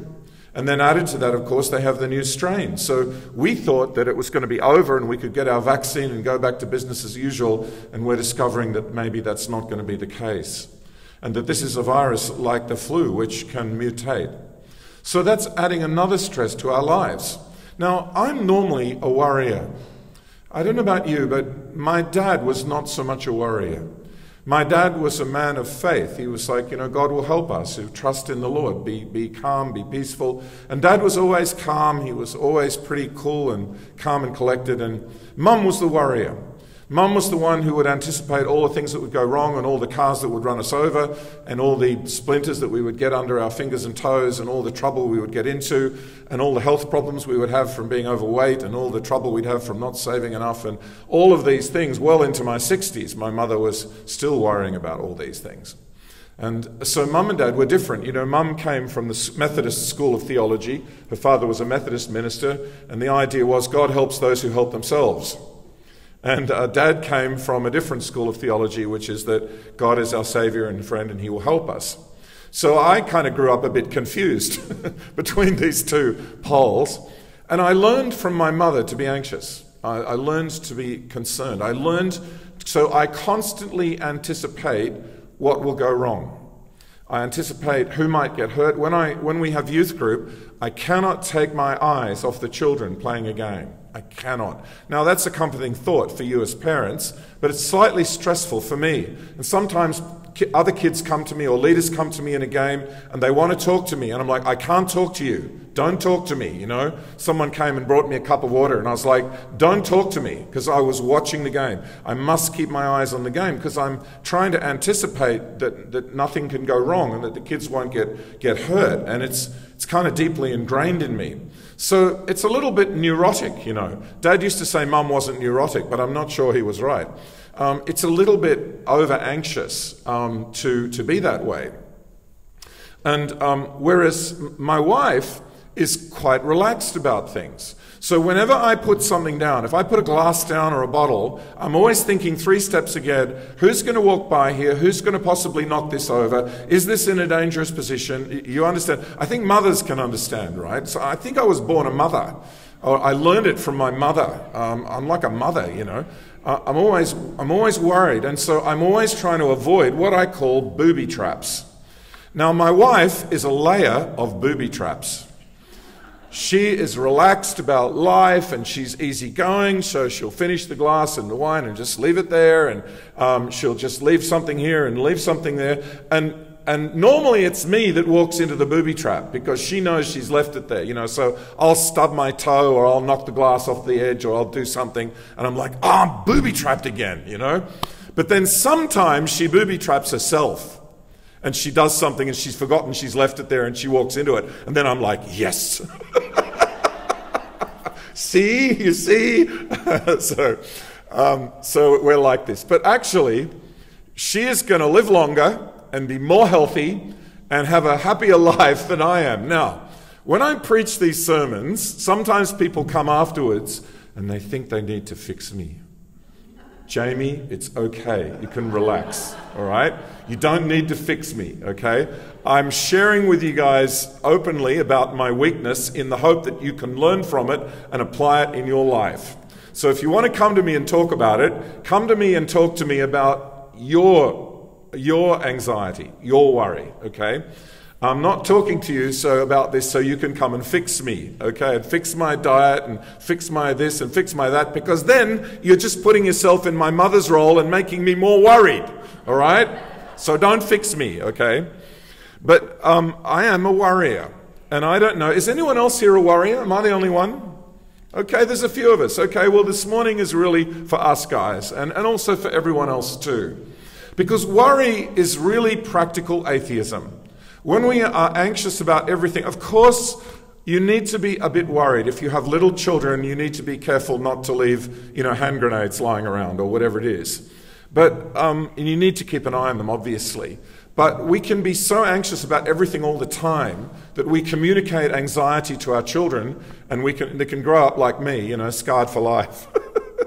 And then added to that, of course, they have the new strain. So we thought that it was going to be over and we could get our vaccine and go back to business as usual, and we're discovering that maybe that's not going to be the case. And that this is a virus like the flu, which can mutate. So that's adding another stress to our lives. Now, I'm normally a worrier. I don't know about you, but my dad was not so much a worrier. My dad was a man of faith. He was like, you know, God will help us trust in the Lord. Be, be calm, be peaceful. And dad was always calm. He was always pretty cool and calm and collected. And mum was the worrier. Mum was the one who would anticipate all the things that would go wrong and all the cars that would run us over and all the splinters that we would get under our fingers and toes and all the trouble we would get into and all the health problems we would have from being overweight and all the trouble we'd have from not saving enough and all of these things. Well into my 60s, my mother was still worrying about all these things. And so mum and dad were different. You know, mum came from the Methodist School of Theology. Her father was a Methodist minister, and the idea was God helps those who help themselves. And uh, dad came from a different school of theology, which is that God is our Savior and friend and He will help us. So I kind of grew up a bit confused between these two poles. And I learned from my mother to be anxious. I, I learned to be concerned. I learned, so I constantly anticipate what will go wrong. I anticipate who might get hurt. When, I, when we have youth group, I cannot take my eyes off the children playing a game. I cannot. Now, that's a comforting thought for you as parents, but it's slightly stressful for me. And sometimes other kids come to me or leaders come to me in a game and they want to talk to me. And I'm like, I can't talk to you. Don't talk to me. You know, someone came and brought me a cup of water and I was like, don't talk to me because I was watching the game. I must keep my eyes on the game because I'm trying to anticipate that, that nothing can go wrong and that the kids won't get, get hurt. And it's, it's kind of deeply ingrained in me. So it's a little bit neurotic, you know. Dad used to say mum wasn't neurotic, but I'm not sure he was right. Um, it's a little bit over anxious um, to, to be that way. And um, whereas my wife is quite relaxed about things. So whenever I put something down, if I put a glass down or a bottle, I'm always thinking three steps ahead. Who's going to walk by here? Who's going to possibly knock this over? Is this in a dangerous position? You understand? I think mothers can understand, right? So I think I was born a mother. I learned it from my mother. Um, I'm like a mother, you know. I'm always, I'm always worried, and so I'm always trying to avoid what I call booby traps. Now, my wife is a layer of booby traps. She is relaxed about life and she's easygoing, so she'll finish the glass and the wine and just leave it there, and um, she'll just leave something here and leave something there. And, and normally it's me that walks into the booby trap because she knows she's left it there, you know. So I'll stub my toe or I'll knock the glass off the edge or I'll do something, and I'm like, oh, I'm booby trapped again, you know. But then sometimes she booby traps herself and she does something and she's forgotten she's left it there and she walks into it. And then I'm like, yes. see, you see? so, um, so we're like this. But actually, she is going to live longer and be more healthy and have a happier life than I am. Now, when I preach these sermons, sometimes people come afterwards and they think they need to fix me. Jamie, it's okay. You can relax, all right? You don't need to fix me, okay? I'm sharing with you guys openly about my weakness in the hope that you can learn from it and apply it in your life. So if you want to come to me and talk about it, come to me and talk to me about your, your anxiety, your worry, okay? I'm not talking to you so about this so you can come and fix me, okay? And fix my diet and fix my this and fix my that because then you're just putting yourself in my mother's role and making me more worried, all right? So don't fix me, okay? But um, I am a worrier. And I don't know, is anyone else here a worrier? Am I the only one? Okay, there's a few of us. Okay, well, this morning is really for us guys and, and also for everyone else too. Because worry is really practical atheism. When we are anxious about everything, of course, you need to be a bit worried. If you have little children, you need to be careful not to leave, you know, hand grenades lying around or whatever it is. But um, you need to keep an eye on them, obviously. But we can be so anxious about everything all the time that we communicate anxiety to our children, and we can, they can grow up like me, you know, scarred for life.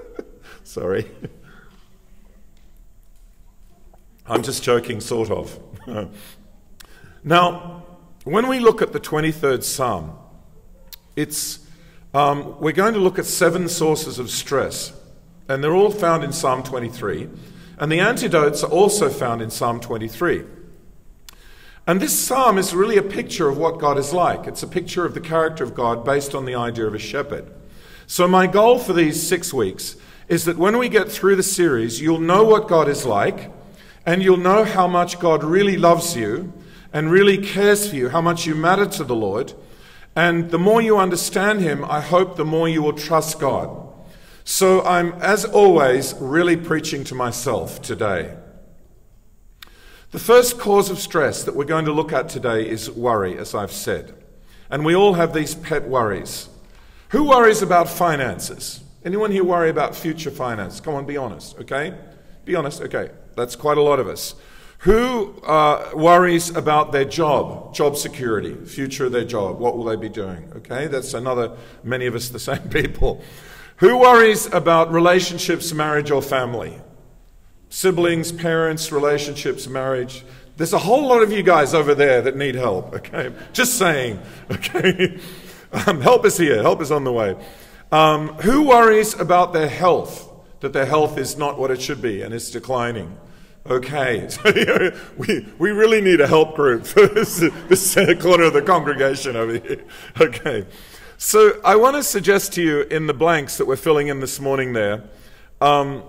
Sorry. I'm just joking, sort of. now, when we look at the 23rd Psalm, it's, um, we're going to look at seven sources of stress, and they're all found in Psalm 23, and the antidotes are also found in Psalm 23. And this psalm is really a picture of what God is like. It's a picture of the character of God based on the idea of a shepherd. So, my goal for these six weeks is that when we get through the series, you'll know what God is like, and you'll know how much God really loves you and really cares for you, how much you matter to the Lord, and the more you understand Him, I hope the more you will trust God. So I'm, as always, really preaching to myself today. The first cause of stress that we're going to look at today is worry, as I've said. And we all have these pet worries. Who worries about finances? Anyone here worry about future finance? Come on, be honest, okay? Be honest, okay. That's quite a lot of us. Who uh, worries about their job, job security, future of their job? What will they be doing? Okay, that's another, many of us the same people. Who worries about relationships, marriage, or family? Siblings, parents, relationships, marriage. There's a whole lot of you guys over there that need help, okay? Just saying, okay? Um, help is here, help is on the way. Um, who worries about their health, that their health is not what it should be and is declining? Okay, so we, we really need a help group for this, this corner of the congregation over here. Okay, so I want to suggest to you in the blanks that we're filling in this morning there um,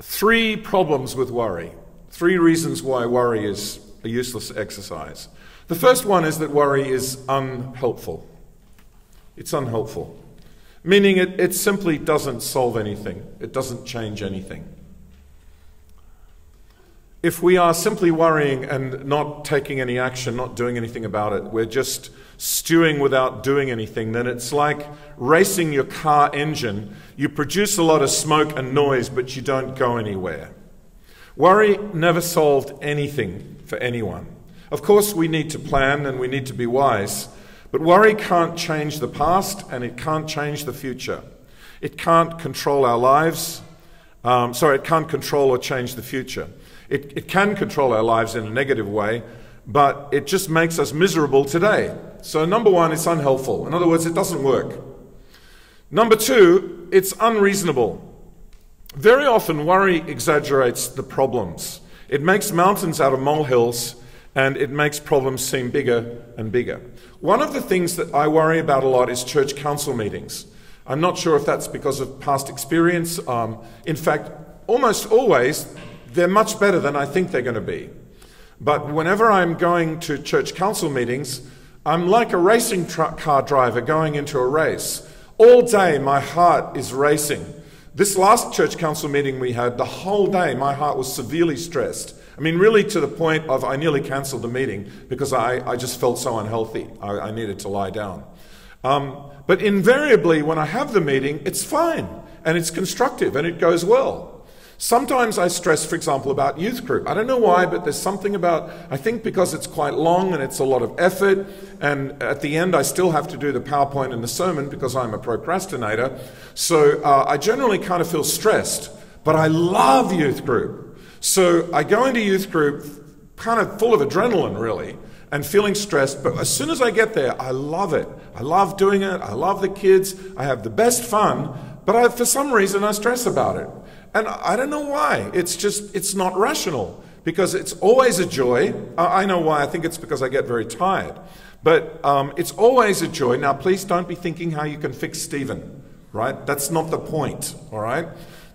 three problems with worry, three reasons why worry is a useless exercise. The first one is that worry is unhelpful. It's unhelpful meaning it, it simply doesn't solve anything, it doesn't change anything. If we are simply worrying and not taking any action, not doing anything about it, we're just stewing without doing anything, then it's like racing your car engine. You produce a lot of smoke and noise, but you don't go anywhere. Worry never solved anything for anyone. Of course, we need to plan and we need to be wise, but worry can't change the past and it can't change the future. It can't control our lives. Um, sorry, it can't control or change the future. It, it can control our lives in a negative way, but it just makes us miserable today. So, number one, it's unhelpful. In other words, it doesn't work. Number two, it's unreasonable. Very often, worry exaggerates the problems. It makes mountains out of molehills and it makes problems seem bigger and bigger. One of the things that I worry about a lot is church council meetings. I'm not sure if that's because of past experience. Um, in fact, almost always, they're much better than I think they're going to be. But whenever I'm going to church council meetings, I'm like a racing truck car driver going into a race. All day, my heart is racing. This last church council meeting we had, the whole day, my heart was severely stressed. I mean, really to the point of I nearly cancelled the meeting because I, I just felt so unhealthy. I, I needed to lie down. Um, but invariably, when I have the meeting, it's fine and it's constructive and it goes well. Sometimes I stress, for example, about youth group. I don't know why, but there's something about, I think because it's quite long and it's a lot of effort, and at the end I still have to do the PowerPoint and the sermon because I'm a procrastinator. So uh, I generally kind of feel stressed. But I love youth group. So I go into youth group kind of full of adrenaline, really, and feeling stressed. But as soon as I get there, I love it. I love doing it. I love the kids. I have the best fun. But I, for some reason, I stress about it. And I don't know why. It's just, it's not rational because it's always a joy. I know why. I think it's because I get very tired. But um, it's always a joy. Now, please don't be thinking how you can fix Stephen, right? That's not the point, all right?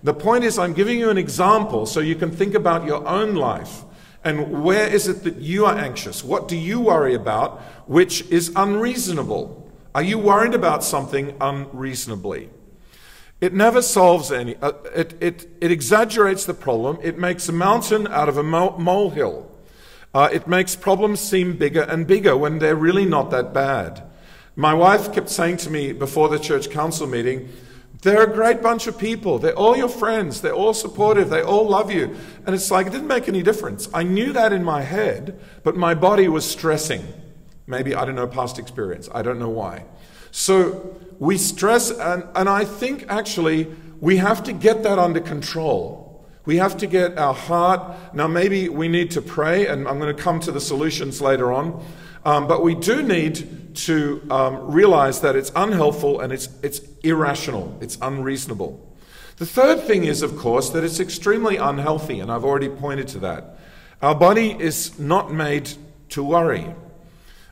The point is, I'm giving you an example so you can think about your own life. And where is it that you are anxious? What do you worry about which is unreasonable? Are you worried about something unreasonably? It never solves any, uh, it, it, it exaggerates the problem. It makes a mountain out of a molehill. Uh, it makes problems seem bigger and bigger when they're really not that bad. My wife kept saying to me before the church council meeting, they're a great bunch of people. They're all your friends. They're all supportive. They all love you. And it's like, it didn't make any difference. I knew that in my head, but my body was stressing. Maybe, I don't know, past experience. I don't know why. So we stress, and, and I think actually we have to get that under control. We have to get our heart. Now, maybe we need to pray, and I'm going to come to the solutions later on. Um, but we do need to um, realize that it's unhelpful and it's, it's irrational, it's unreasonable. The third thing is, of course, that it's extremely unhealthy, and I've already pointed to that. Our body is not made to worry.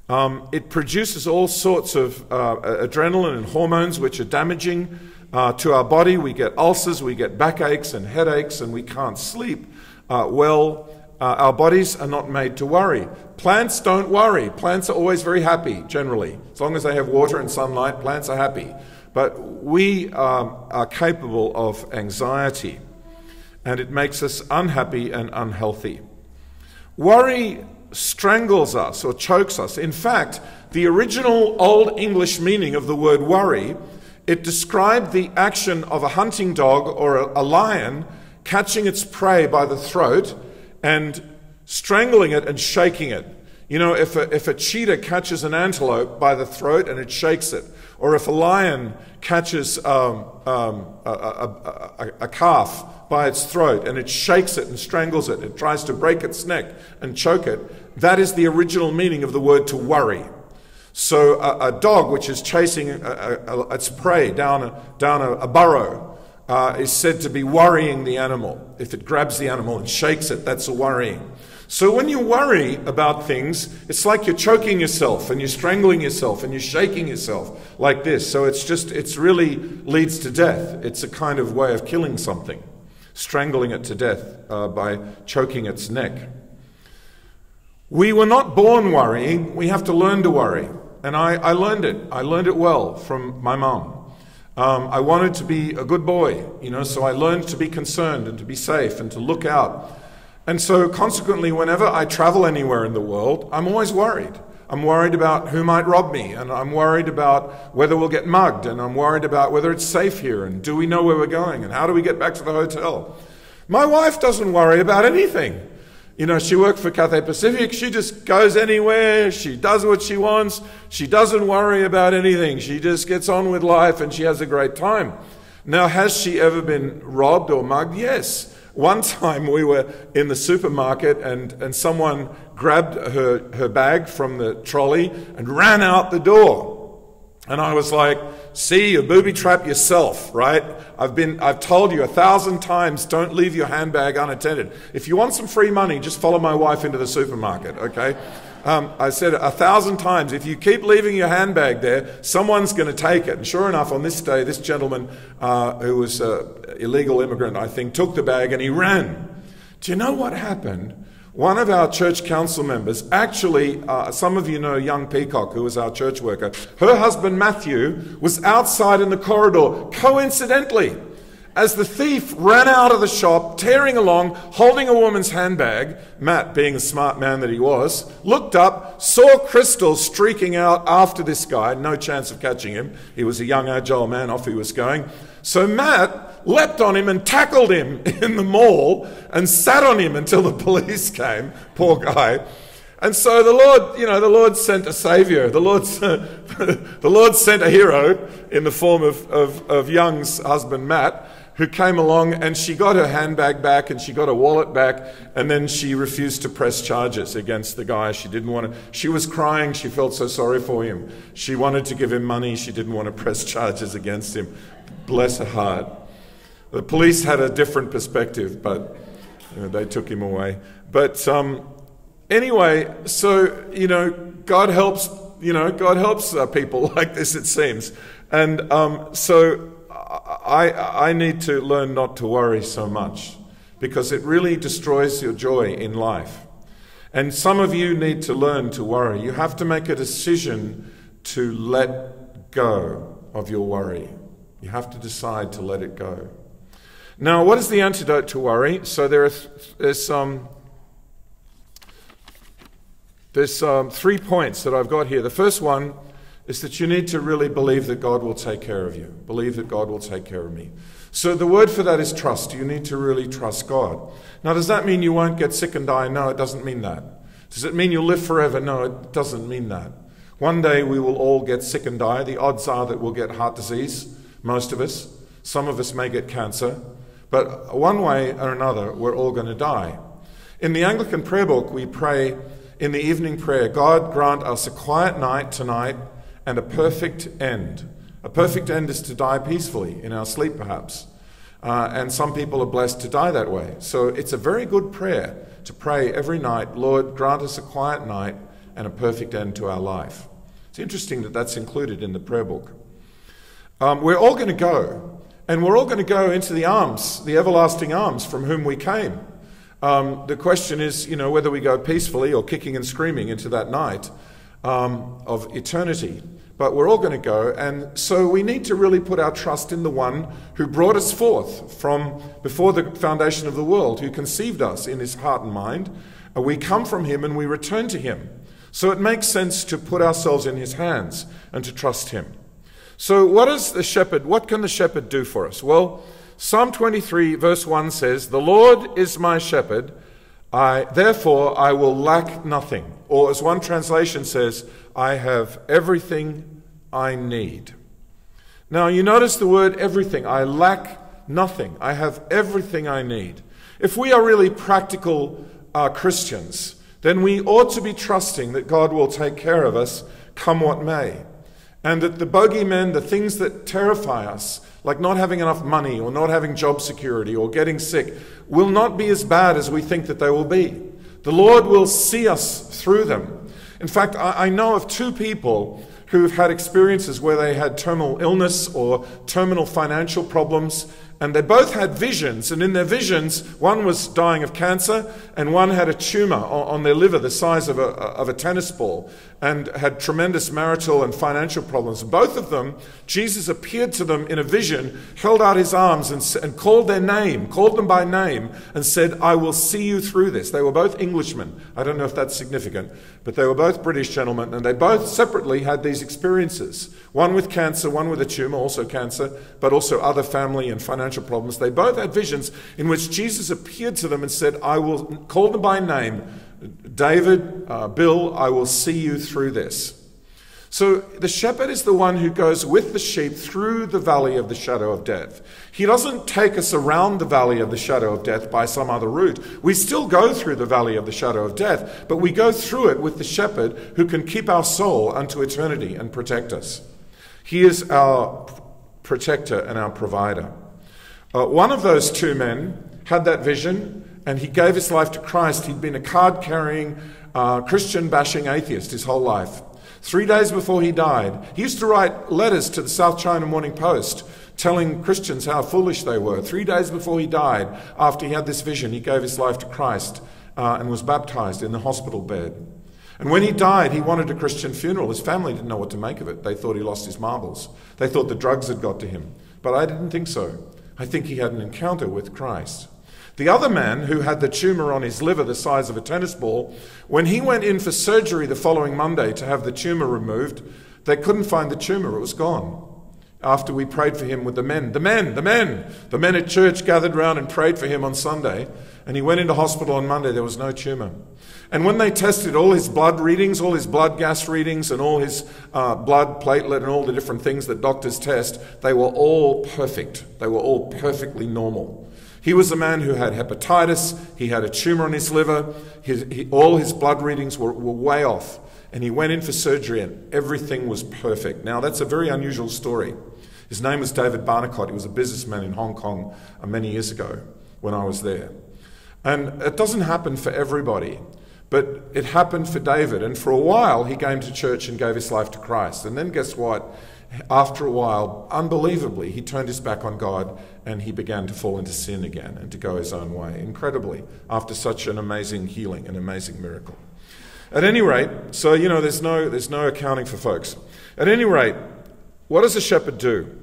Um, it produces all sorts of uh, adrenaline and hormones which are damaging uh, to our body. We get ulcers, we get backaches and headaches, and we can't sleep uh, well. Uh, our bodies are not made to worry. Plants don't worry. Plants are always very happy, generally. As long as they have water and sunlight, plants are happy. But we um, are capable of anxiety, and it makes us unhappy and unhealthy. Worry strangles us or chokes us. In fact, the original Old English meaning of the word worry, it described the action of a hunting dog or a, a lion catching its prey by the throat and strangling it and shaking it. You know, if a, if a cheetah catches an antelope by the throat and it shakes it, or if a lion catches um, um, a, a, a, a, calf by its throat and it shakes it and strangles it, it tries to break its neck and choke it, that is the original meaning of the word to worry. So a, dog which is chasing its prey down a, down a, burrow uh, is said to be worrying the animal. If it grabs the animal and shakes it, that's a worrying. So when you worry about things, it's like you're choking yourself and you're strangling yourself and you're shaking yourself like this. So it's just, it's really leads to death. It's a kind of way of killing something, strangling it to death uh, by choking its neck. We were not born worrying, we have to learn to worry. And I, I learned it. I learned it well from my mom. Um, I wanted to be a good boy, you know, so I learned to be concerned and to be safe and to look out. And so, consequently, whenever I travel anywhere in the world, I'm always worried. I'm worried about who might rob me, and I'm worried about whether we'll get mugged, and I'm worried about whether it's safe here, and do we know where we're going, and how do we get back to the hotel. My wife doesn't worry about anything. You know, she worked for Cathay Pacific. She just goes anywhere. She does what she wants. She doesn't worry about anything. She just gets on with life and she has a great time. Now, has she ever been robbed or mugged? Yes. One time we were in the supermarket and, and someone grabbed her, her bag from the trolley and ran out the door. And I was like, see, you booby trap yourself, right? I've been, I've told you a thousand times, don't leave your handbag unattended. If you want some free money, just follow my wife into the supermarket, okay? Um, I said a thousand times, if you keep leaving your handbag there, someone's going to take it. And sure enough, on this day, this gentleman, uh, who was an illegal immigrant, I think, took the bag and he ran. Do you know what happened? One of our church council members, actually, uh, some of you know young Peacock, who was our church worker, her husband Matthew was outside in the corridor, coincidentally, as the thief ran out of the shop, tearing along, holding a woman's handbag. Matt, being the smart man that he was, looked up, saw Crystal streaking out after this guy, no chance of catching him. He was a young, agile man, off he was going. So Matt leapt on him and tackled him in the mall and sat on him until the police came. Poor guy. And so the Lord, you know, the Lord sent a savior. The Lord, the Lord sent a hero in the form of, of, of Young's husband, Matt, who came along and she got her handbag back and she got her wallet back and then she refused to press charges against the guy. She didn't want to, she was crying. She felt so sorry for him. She wanted to give him money. She didn't want to press charges against him. Bless her heart. The police had a different perspective, but you know, they took him away. But um, anyway, so you know, God helps. You know, God helps uh, people like this. It seems, and um, so I I need to learn not to worry so much because it really destroys your joy in life. And some of you need to learn to worry. You have to make a decision to let go of your worry. You have to decide to let it go. Now, what is the antidote to worry? So there are there's some There's um, three points that I've got here. The first one is that you need to really believe that God will take care of you. Believe that God will take care of me. So the word for that is trust. You need to really trust God. Now, does that mean you won't get sick and die? No, it doesn't mean that. Does it mean you'll live forever? No, it doesn't mean that. One day we will all get sick and die. The odds are that we'll get heart disease, most of us. Some of us may get cancer. But one way or another, we're all going to die. In the Anglican prayer book, we pray in the evening prayer God grant us a quiet night tonight and a perfect end. A perfect end is to die peacefully in our sleep, perhaps. Uh, and some people are blessed to die that way. So it's a very good prayer to pray every night Lord, grant us a quiet night and a perfect end to our life. It's interesting that that's included in the prayer book. Um, we're all going to go, and we're all going to go into the arms, the everlasting arms from whom we came. Um, the question is, you know, whether we go peacefully or kicking and screaming into that night um, of eternity. But we're all going to go, and so we need to really put our trust in the one who brought us forth from before the foundation of the world, who conceived us in his heart and mind. We come from him and we return to him. So it makes sense to put ourselves in his hands and to trust him. So, what is the shepherd? What can the shepherd do for us? Well, Psalm 23, verse 1 says, The Lord is my shepherd, I, therefore I will lack nothing. Or, as one translation says, I have everything I need. Now, you notice the word everything. I lack nothing. I have everything I need. If we are really practical uh, Christians, then we ought to be trusting that God will take care of us come what may. And that the bogeymen, the things that terrify us, like not having enough money or not having job security or getting sick, will not be as bad as we think that they will be. The Lord will see us through them. In fact, I know of two people who've had experiences where they had terminal illness or terminal financial problems, and they both had visions, and in their visions, one was dying of cancer, and one had a tumor on their liver the size of a, of a tennis ball, and had tremendous marital and financial problems. Both of them, Jesus appeared to them in a vision, held out his arms, and, and called their name, called them by name, and said, I will see you through this. They were both Englishmen. I don't know if that's significant, but they were both British gentlemen, and they both separately had these experiences one with cancer, one with a tumor, also cancer, but also other family and financial problems. They both had visions in which Jesus appeared to them and said, I will call them by name. David, uh, Bill, I will see you through this. So the shepherd is the one who goes with the sheep through the valley of the shadow of death. He doesn't take us around the valley of the shadow of death by some other route. We still go through the valley of the shadow of death, but we go through it with the shepherd who can keep our soul unto eternity and protect us. He is our protector and our provider. Uh, one of those two men had that vision and he gave his life to Christ. He'd been a card carrying, uh, Christian bashing atheist his whole life. Three days before he died, he used to write letters to the South China Morning Post telling Christians how foolish they were. Three days before he died, after he had this vision, he gave his life to Christ uh, and was baptized in the hospital bed. And when he died, he wanted a Christian funeral. His family didn't know what to make of it. They thought he lost his marbles. They thought the drugs had got to him. But I didn't think so. I think he had an encounter with Christ. The other man, who had the tumor on his liver the size of a tennis ball, when he went in for surgery the following Monday to have the tumor removed, they couldn't find the tumor. It was gone. After we prayed for him with the men, the men, the men, the men at church gathered round and prayed for him on Sunday, and he went into hospital on Monday. There was no tumor. And when they tested all his blood readings, all his blood gas readings, and all his uh, blood platelet and all the different things that doctors test, they were all perfect. They were all perfectly normal. He was a man who had hepatitis, he had a tumor on his liver, his, he, all his blood readings were, were way off. And he went in for surgery, and everything was perfect. Now, that's a very unusual story. His name was David Barnicot. He was a businessman in Hong Kong uh, many years ago when I was there. And it doesn't happen for everybody. But it happened for David, and for a while he came to church and gave his life to Christ. And then guess what? After a while, unbelievably, he turned his back on God and he began to fall into sin again and to go his own way. Incredibly, after such an amazing healing, an amazing miracle. At any rate, so you know, there's no, there's no accounting for folks. At any rate, what does a shepherd do?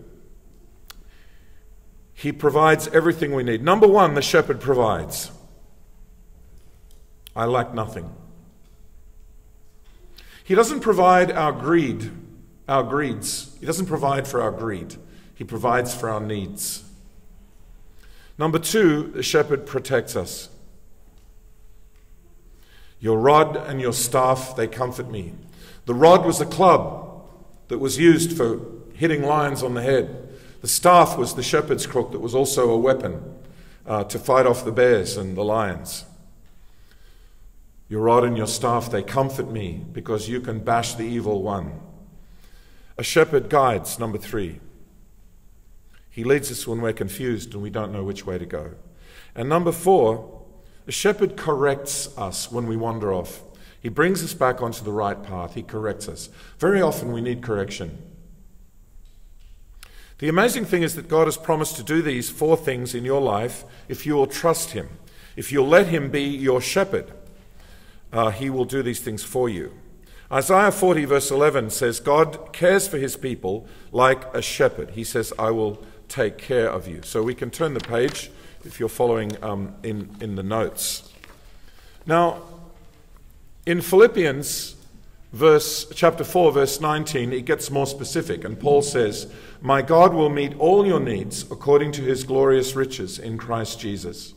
He provides everything we need. Number one, the shepherd provides. I lack nothing. He doesn't provide our greed, our greeds. He doesn't provide for our greed. He provides for our needs. Number two, the shepherd protects us. Your rod and your staff, they comfort me. The rod was a club that was used for hitting lions on the head. The staff was the shepherd's crook that was also a weapon uh, to fight off the bears and the lions. Your rod and your staff, they comfort me because you can bash the evil one. A shepherd guides, number three. He leads us when we're confused and we don't know which way to go. And number four, a shepherd corrects us when we wander off. He brings us back onto the right path. He corrects us. Very often we need correction. The amazing thing is that God has promised to do these four things in your life if you will trust Him. If you'll let Him be your shepherd, uh, He will do these things for you. Isaiah 40, verse 11 says, God cares for His people like a shepherd. He says, I will take care of you. So we can turn the page if you're following um, in, in the notes. Now, in Philippians, verse chapter 4 verse 19 it gets more specific and paul says my god will meet all your needs according to his glorious riches in christ jesus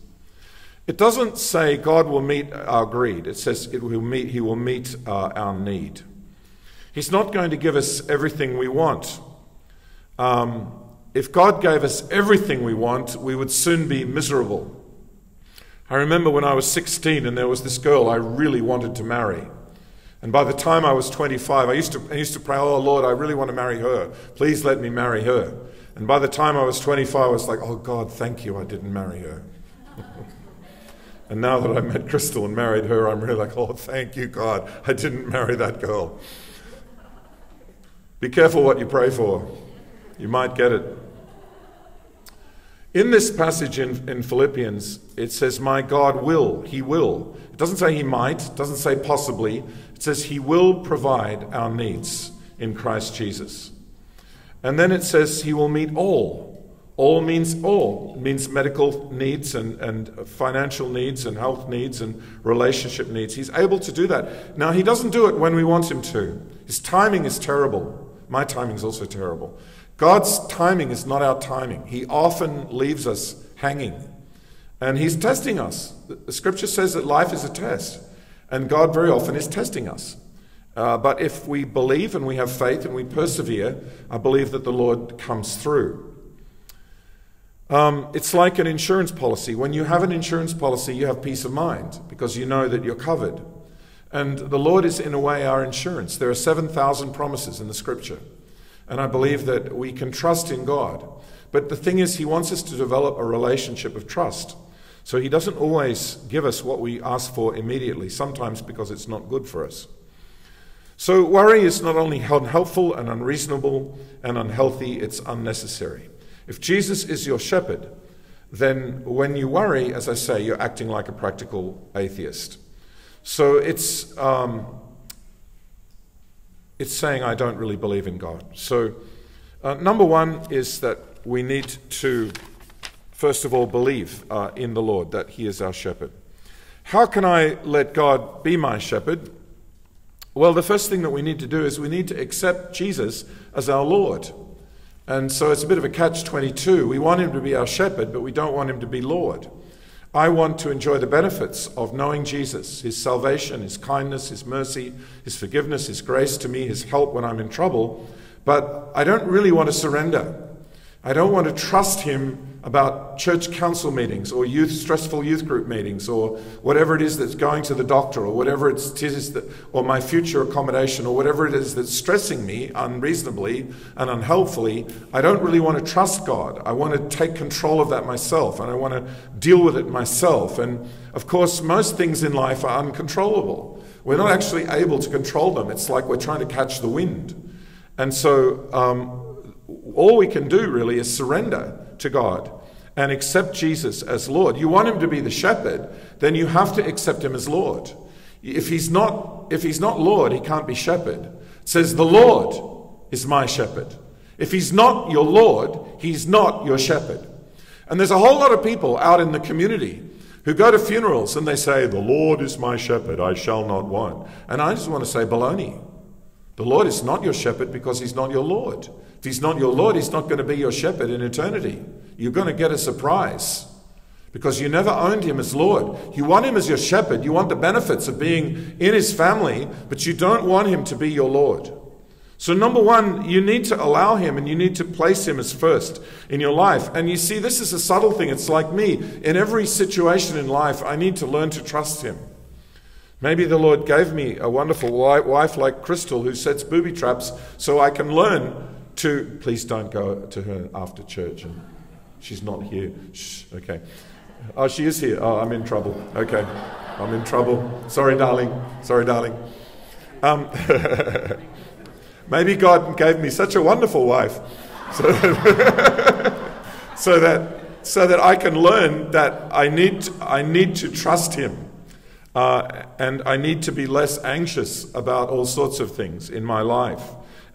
it doesn't say god will meet our greed it says it will meet he will meet uh, our need he's not going to give us everything we want um, if god gave us everything we want we would soon be miserable i remember when i was 16 and there was this girl i really wanted to marry and by the time I was 25, I used, to, I used to pray, Oh Lord, I really want to marry her. Please let me marry her. And by the time I was 25, I was like, Oh God, thank you, I didn't marry her. and now that I met Crystal and married her, I'm really like, Oh, thank you, God, I didn't marry that girl. Be careful what you pray for, you might get it. In this passage in, in Philippians, it says, My God will, He will. It doesn't say He might, it doesn't say possibly. It says He will provide our needs in Christ Jesus. And then it says He will meet all. All means all. It means medical needs and, and financial needs and health needs and relationship needs. He's able to do that. Now, He doesn't do it when we want Him to. His timing is terrible. My timing is also terrible. God's timing is not our timing. He often leaves us hanging. And He's testing us. The scripture says that life is a test. And God very often is testing us. Uh, but if we believe and we have faith and we persevere, I believe that the Lord comes through. Um, it's like an insurance policy. When you have an insurance policy, you have peace of mind because you know that you're covered. And the Lord is, in a way, our insurance. There are 7,000 promises in the scripture. And I believe that we can trust in God. But the thing is, He wants us to develop a relationship of trust. So He doesn't always give us what we ask for immediately, sometimes because it's not good for us. So worry is not only unhelpful and unreasonable and unhealthy, it's unnecessary. If Jesus is your shepherd, then when you worry, as I say, you're acting like a practical atheist. So it's. Um, it's saying, I don't really believe in God. So, uh, number one is that we need to, first of all, believe uh, in the Lord, that He is our shepherd. How can I let God be my shepherd? Well, the first thing that we need to do is we need to accept Jesus as our Lord. And so it's a bit of a catch 22. We want Him to be our shepherd, but we don't want Him to be Lord. I want to enjoy the benefits of knowing Jesus, his salvation, his kindness, his mercy, his forgiveness, his grace to me, his help when I'm in trouble. But I don't really want to surrender. I don't want to trust him about church council meetings or youth stressful youth group meetings or whatever it is that's going to the doctor or whatever it is that or my future accommodation or whatever it is that's stressing me unreasonably and unhelpfully i don't really want to trust god. I want to take control of that myself and i want to deal with it myself. And of course most things in life are uncontrollable. We're not actually able to control them. It's like we're trying to catch the wind. And so um, all we can do really is surrender to God and accept Jesus as Lord. You want him to be the shepherd, then you have to accept him as Lord. If he's not, if he's not Lord, he can't be shepherd. It says, The Lord is my shepherd. If he's not your Lord, he's not your shepherd. And there's a whole lot of people out in the community who go to funerals and they say, The Lord is my shepherd, I shall not want. And I just want to say, baloney. The Lord is not your shepherd because he's not your Lord. If he's not your Lord, he's not going to be your shepherd in eternity. You're going to get a surprise because you never owned him as Lord. You want him as your shepherd. You want the benefits of being in his family, but you don't want him to be your Lord. So, number one, you need to allow him and you need to place him as first in your life. And you see, this is a subtle thing. It's like me. In every situation in life, I need to learn to trust him. Maybe the Lord gave me a wonderful wife like Crystal who sets booby traps so I can learn to. Please don't go to her after church. And she's not here. Shh, okay. Oh, she is here. Oh, I'm in trouble. Okay. I'm in trouble. Sorry, darling. Sorry, darling. Um, maybe God gave me such a wonderful wife so, so, that, so that I can learn that I need, I need to trust Him. Uh, and I need to be less anxious about all sorts of things in my life.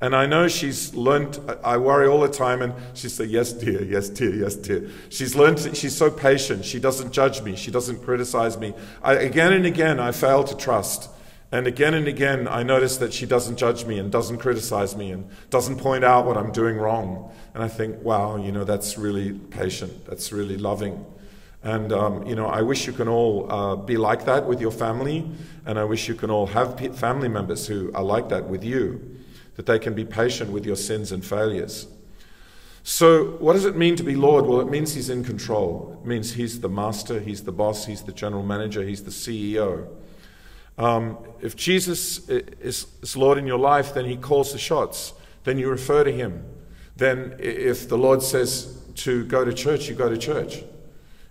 And I know she's learned, I worry all the time, and she said, Yes, dear, yes, dear, yes, dear. She's learned, she's so patient. She doesn't judge me, she doesn't criticize me. I, again and again, I fail to trust. And again and again, I notice that she doesn't judge me and doesn't criticize me and doesn't point out what I'm doing wrong. And I think, wow, you know, that's really patient, that's really loving. And, um, you know, I wish you can all uh, be like that with your family, and I wish you can all have family members who are like that with you, that they can be patient with your sins and failures. So, what does it mean to be Lord? Well, it means He's in control. It means He's the master, He's the boss, He's the general manager, He's the CEO. Um, if Jesus is, is Lord in your life, then He calls the shots. Then you refer to Him. Then, if the Lord says to go to church, you go to church.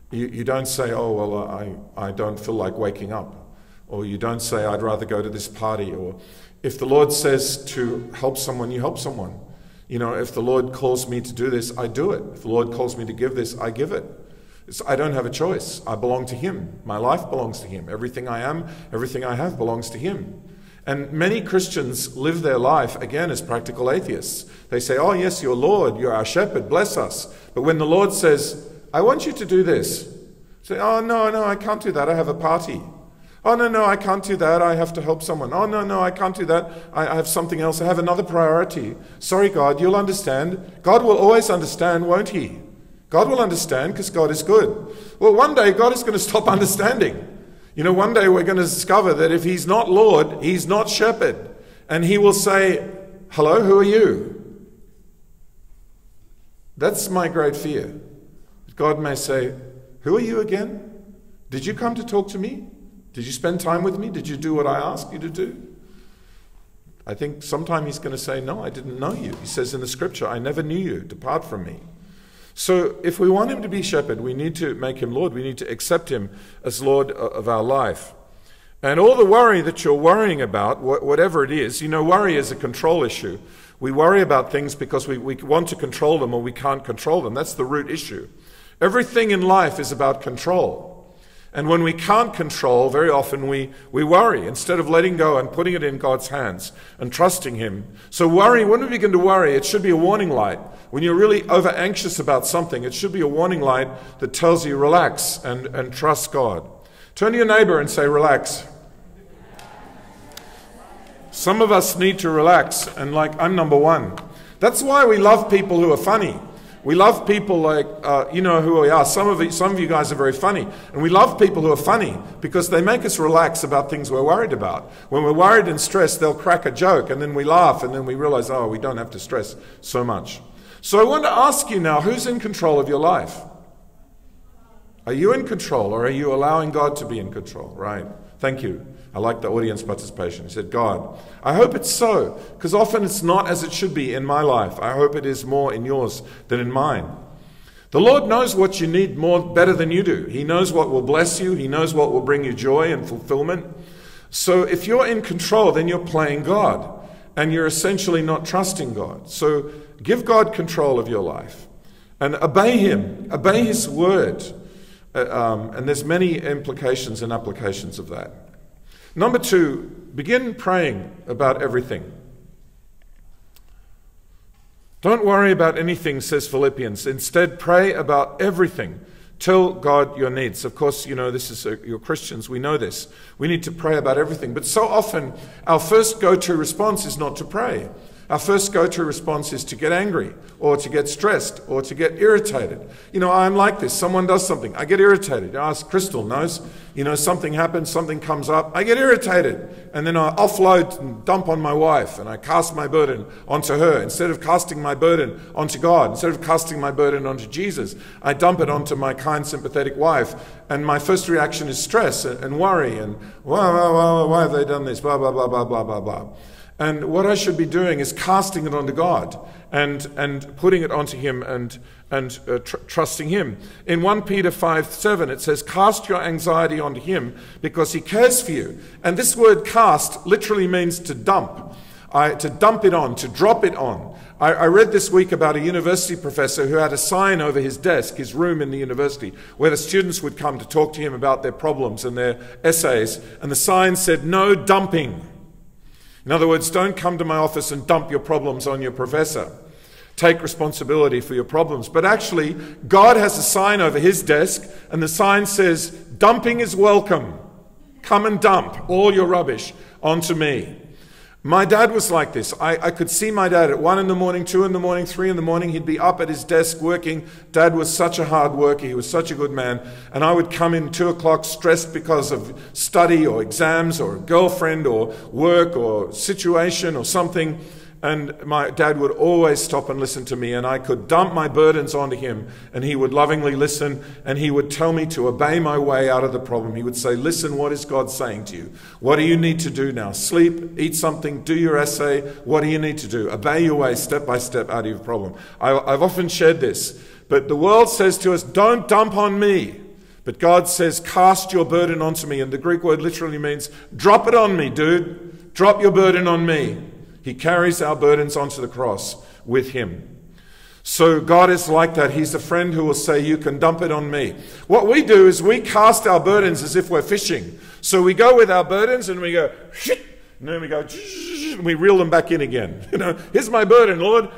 You, you don't say, oh, well, I, I don't feel like waking up. Or you don't say, I'd rather go to this party. Or if the Lord says to help someone, you help someone. You know, if the Lord calls me to do this, I do it. If the Lord calls me to give this, I give it. It's, I don't have a choice. I belong to Him. My life belongs to Him. Everything I am, everything I have belongs to Him. And many Christians live their life, again, as practical atheists. They say, Oh, yes, you're Lord, you're our shepherd, bless us. But when the Lord says, I want you to do this. Say, oh, no, no, I can't do that. I have a party. Oh, no, no, I can't do that. I have to help someone. Oh, no, no, I can't do that. I, I have something else. I have another priority. Sorry, God, you'll understand. God will always understand, won't He? God will understand because God is good. Well, one day God is going to stop understanding. You know, one day we're going to discover that if He's not Lord, He's not shepherd. And He will say, Hello, who are you? That's my great fear. God may say, Who are you again? Did you come to talk to me? Did you spend time with me? Did you do what I asked you to do? I think sometime he's going to say, No, I didn't know you. He says in the scripture, I never knew you. Depart from me. So, if we want him to be shepherd, we need to make him Lord. We need to accept him as Lord of our life. And all the worry that you're worrying about, whatever it is, you know, worry is a control issue. We worry about things because we, we want to control them or we can't control them. That's the root issue. Everything in life is about control. And when we can't control, very often we, we worry instead of letting go and putting it in God's hands and trusting Him. So, worry, when are we begin to worry, it should be a warning light. When you're really over anxious about something, it should be a warning light that tells you, relax and, and trust God. Turn to your neighbor and say, relax. Some of us need to relax, and like, I'm number one. That's why we love people who are funny. We love people like, uh, you know who we are. Some of, you, some of you guys are very funny. And we love people who are funny because they make us relax about things we're worried about. When we're worried and stressed, they'll crack a joke and then we laugh and then we realize, oh, we don't have to stress so much. So I want to ask you now who's in control of your life? Are you in control or are you allowing God to be in control? Right. Thank you. I like the audience participation. He said, God, I hope it's so, because often it's not as it should be in my life. I hope it is more in yours than in mine. The Lord knows what you need more better than you do. He knows what will bless you, He knows what will bring you joy and fulfillment. So if you're in control, then you're playing God, and you're essentially not trusting God. So give God control of your life and obey Him, obey His word. Uh, um, and there's many implications and applications of that. Number two, begin praying about everything. Don't worry about anything, says Philippians. Instead, pray about everything. Tell God your needs. Of course, you know, this is, uh, you're Christians, we know this. We need to pray about everything. But so often, our first go to response is not to pray. Our first go to response is to get angry or to get stressed or to get irritated. You know, I'm like this. Someone does something, I get irritated. I Ask Crystal knows. You know, something happens, something comes up, I get irritated. And then I offload and dump on my wife and I cast my burden onto her. Instead of casting my burden onto God, instead of casting my burden onto Jesus, I dump it onto my kind, sympathetic wife. And my first reaction is stress and worry and why, why, have they done this? Blah, blah, blah, blah, blah, blah, blah. And what I should be doing is casting it onto God and, and putting it onto Him and, and uh, tr- trusting Him. In 1 Peter 5 7, it says, Cast your anxiety onto Him because He cares for you. And this word cast literally means to dump, I, to dump it on, to drop it on. I, I read this week about a university professor who had a sign over his desk, his room in the university, where the students would come to talk to him about their problems and their essays. And the sign said, No dumping. In other words, don't come to my office and dump your problems on your professor. Take responsibility for your problems. But actually, God has a sign over his desk, and the sign says, Dumping is welcome. Come and dump all your rubbish onto me. My dad was like this. I, I, could see my dad at one in the morning, two in the morning, three in the morning. He'd be up at his desk working. Dad was such a hard worker. He was such a good man. And I would come in two o'clock stressed because of study or exams or a girlfriend or work or situation or something. And my dad would always stop and listen to me, and I could dump my burdens onto him, and he would lovingly listen, and he would tell me to obey my way out of the problem. He would say, Listen, what is God saying to you? What do you need to do now? Sleep, eat something, do your essay. What do you need to do? Obey your way step by step out of your problem. I, I've often shared this, but the world says to us, Don't dump on me. But God says, Cast your burden onto me. And the Greek word literally means, Drop it on me, dude. Drop your burden on me. He carries our burdens onto the cross with Him. So God is like that. He's a friend who will say, You can dump it on me. What we do is we cast our burdens as if we're fishing. So we go with our burdens and we go, and then we go, and we reel them back in again. You know, here's my burden, Lord.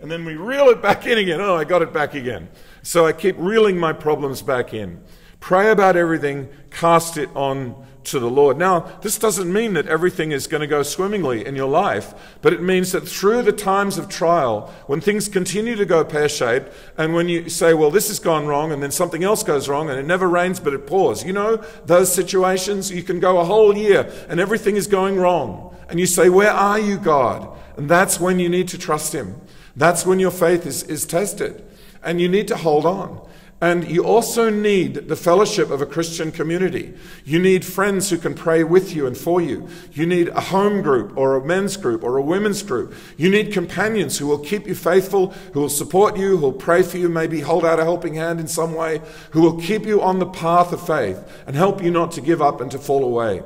And then we reel it back in again. Oh, I got it back again. So I keep reeling my problems back in. Pray about everything, cast it on to the Lord. Now, this doesn't mean that everything is going to go swimmingly in your life, but it means that through the times of trial, when things continue to go pear shaped, and when you say, well, this has gone wrong, and then something else goes wrong, and it never rains but it pours, you know, those situations, you can go a whole year and everything is going wrong. And you say, Where are you, God? And that's when you need to trust Him. That's when your faith is, is tested. And you need to hold on. And you also need the fellowship of a Christian community. You need friends who can pray with you and for you. You need a home group or a men's group or a women's group. You need companions who will keep you faithful, who will support you, who will pray for you, maybe hold out a helping hand in some way, who will keep you on the path of faith and help you not to give up and to fall away.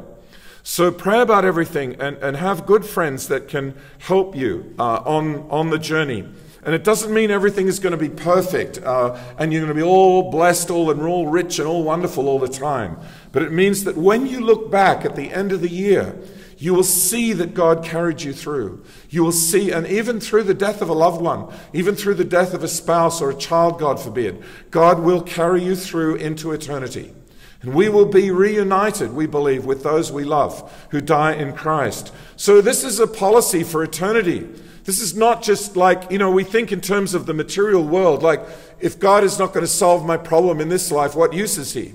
So pray about everything and, and have good friends that can help you uh, on, on the journey. And it doesn't mean everything is going to be perfect uh, and you're going to be all blessed all and all rich and all wonderful all the time. But it means that when you look back at the end of the year, you will see that God carried you through. You will see, and even through the death of a loved one, even through the death of a spouse or a child, God forbid, God will carry you through into eternity. And we will be reunited, we believe, with those we love who die in Christ. So, this is a policy for eternity. This is not just like, you know, we think in terms of the material world, like, if God is not going to solve my problem in this life, what use is He?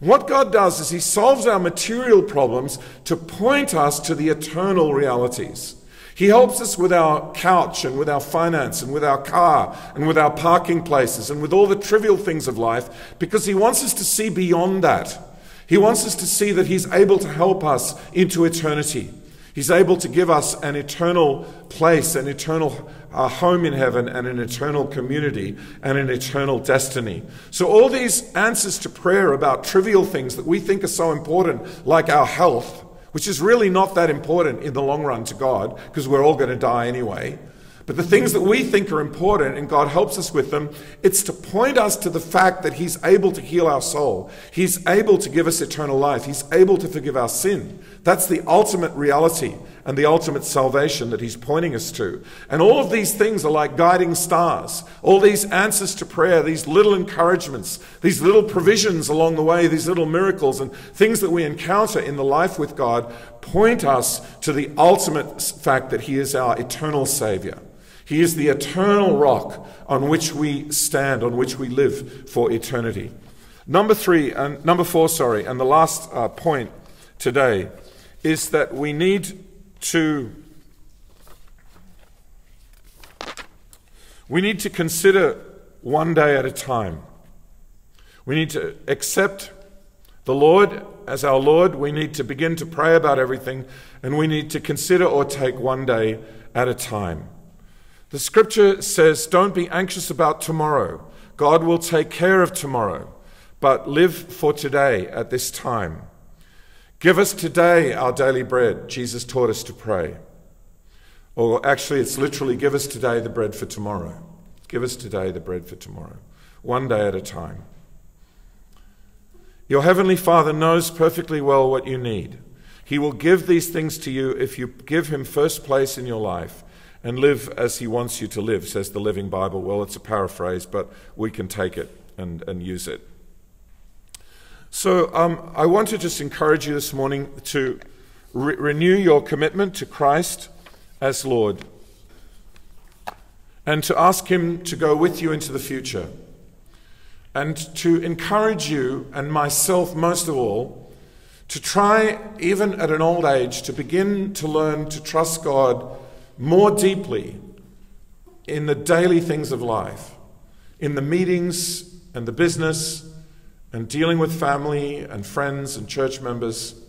What God does is He solves our material problems to point us to the eternal realities. He helps us with our couch and with our finance and with our car and with our parking places and with all the trivial things of life because He wants us to see beyond that. He wants us to see that He's able to help us into eternity. He's able to give us an eternal place, an eternal uh, home in heaven, and an eternal community, and an eternal destiny. So, all these answers to prayer about trivial things that we think are so important, like our health, which is really not that important in the long run to God, because we're all going to die anyway. But the things that we think are important, and God helps us with them, it's to point us to the fact that He's able to heal our soul. He's able to give us eternal life. He's able to forgive our sin. That's the ultimate reality. and the ultimate salvation that He's pointing us to. And all of these things are like guiding stars. All these answers to prayer, these little encouragements, these little provisions along the way, these little miracles and things that we encounter in the life with God point us to the ultimate fact that He is our eternal Savior. He is the eternal rock on which we stand, on which we live for eternity. Number three, and number four, sorry, and the last uh, point today is that we need to we need to consider one day at a time. We need to accept the Lord as our Lord. We need to begin to pray about everything, and we need to consider or take one day at a time. The scripture says, Don't be anxious about tomorrow. God will take care of tomorrow, but live for today at this time. Give us today our daily bread, Jesus taught us to pray. Or actually, it's literally, give us today the bread for tomorrow. Give us today the bread for tomorrow, one day at a time. Your Heavenly Father knows perfectly well what you need. He will give these things to you if you give Him first place in your life and live as he wants you to live, says the Living Bible. Well, it's a paraphrase, but we can take it and, and use it. So um, I want to just encourage you this morning to re- renew your commitment to Christ as Lord and to ask Him to go with you into the future and to encourage you and myself most of all to try, even at an old age, to begin to learn to trust God more deeply in the daily things of life, in the meetings and the business and dealing with family and friends and church members.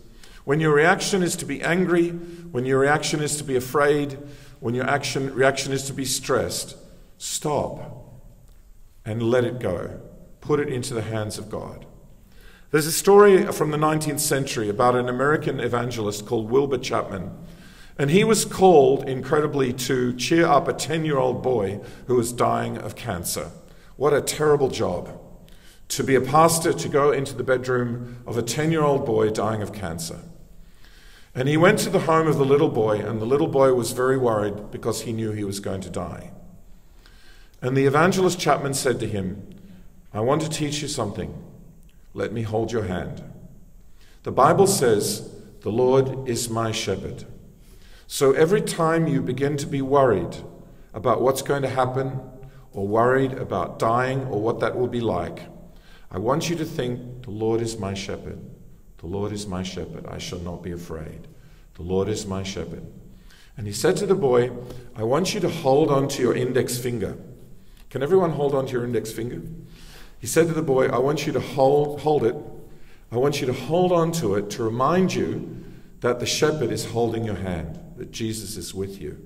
When your reaction is to be angry, when your reaction is to be afraid, when your action, reaction is to be stressed, stop and let it go. Put it into the hands of God. There's a story from the 19th century about an American evangelist called Wilbur Chapman and he was called, incredibly, to cheer up a 10 year old boy who was dying of cancer. What a terrible job. To be a pastor, to go into the bedroom of a 10 year old boy dying of cancer. And he went to the home of the little boy, and the little boy was very worried because he knew he was going to die. And the evangelist Chapman said to him, I want to teach you something. Let me hold your hand. The Bible says, The Lord is my shepherd. So every time you begin to be worried about what's going to happen, or worried about dying or what that will be like, I want you to think the Lord is my shepherd. The Lord is my shepherd. I shall not be afraid. The Lord is my shepherd. And he said to the boy, I want you to hold on to your index finger. Can everyone hold on to your index finger? He said to the boy, I want you to hold, hold it. I want you to hold on to it to remind you that the shepherd is holding your hand that Jesus is with you.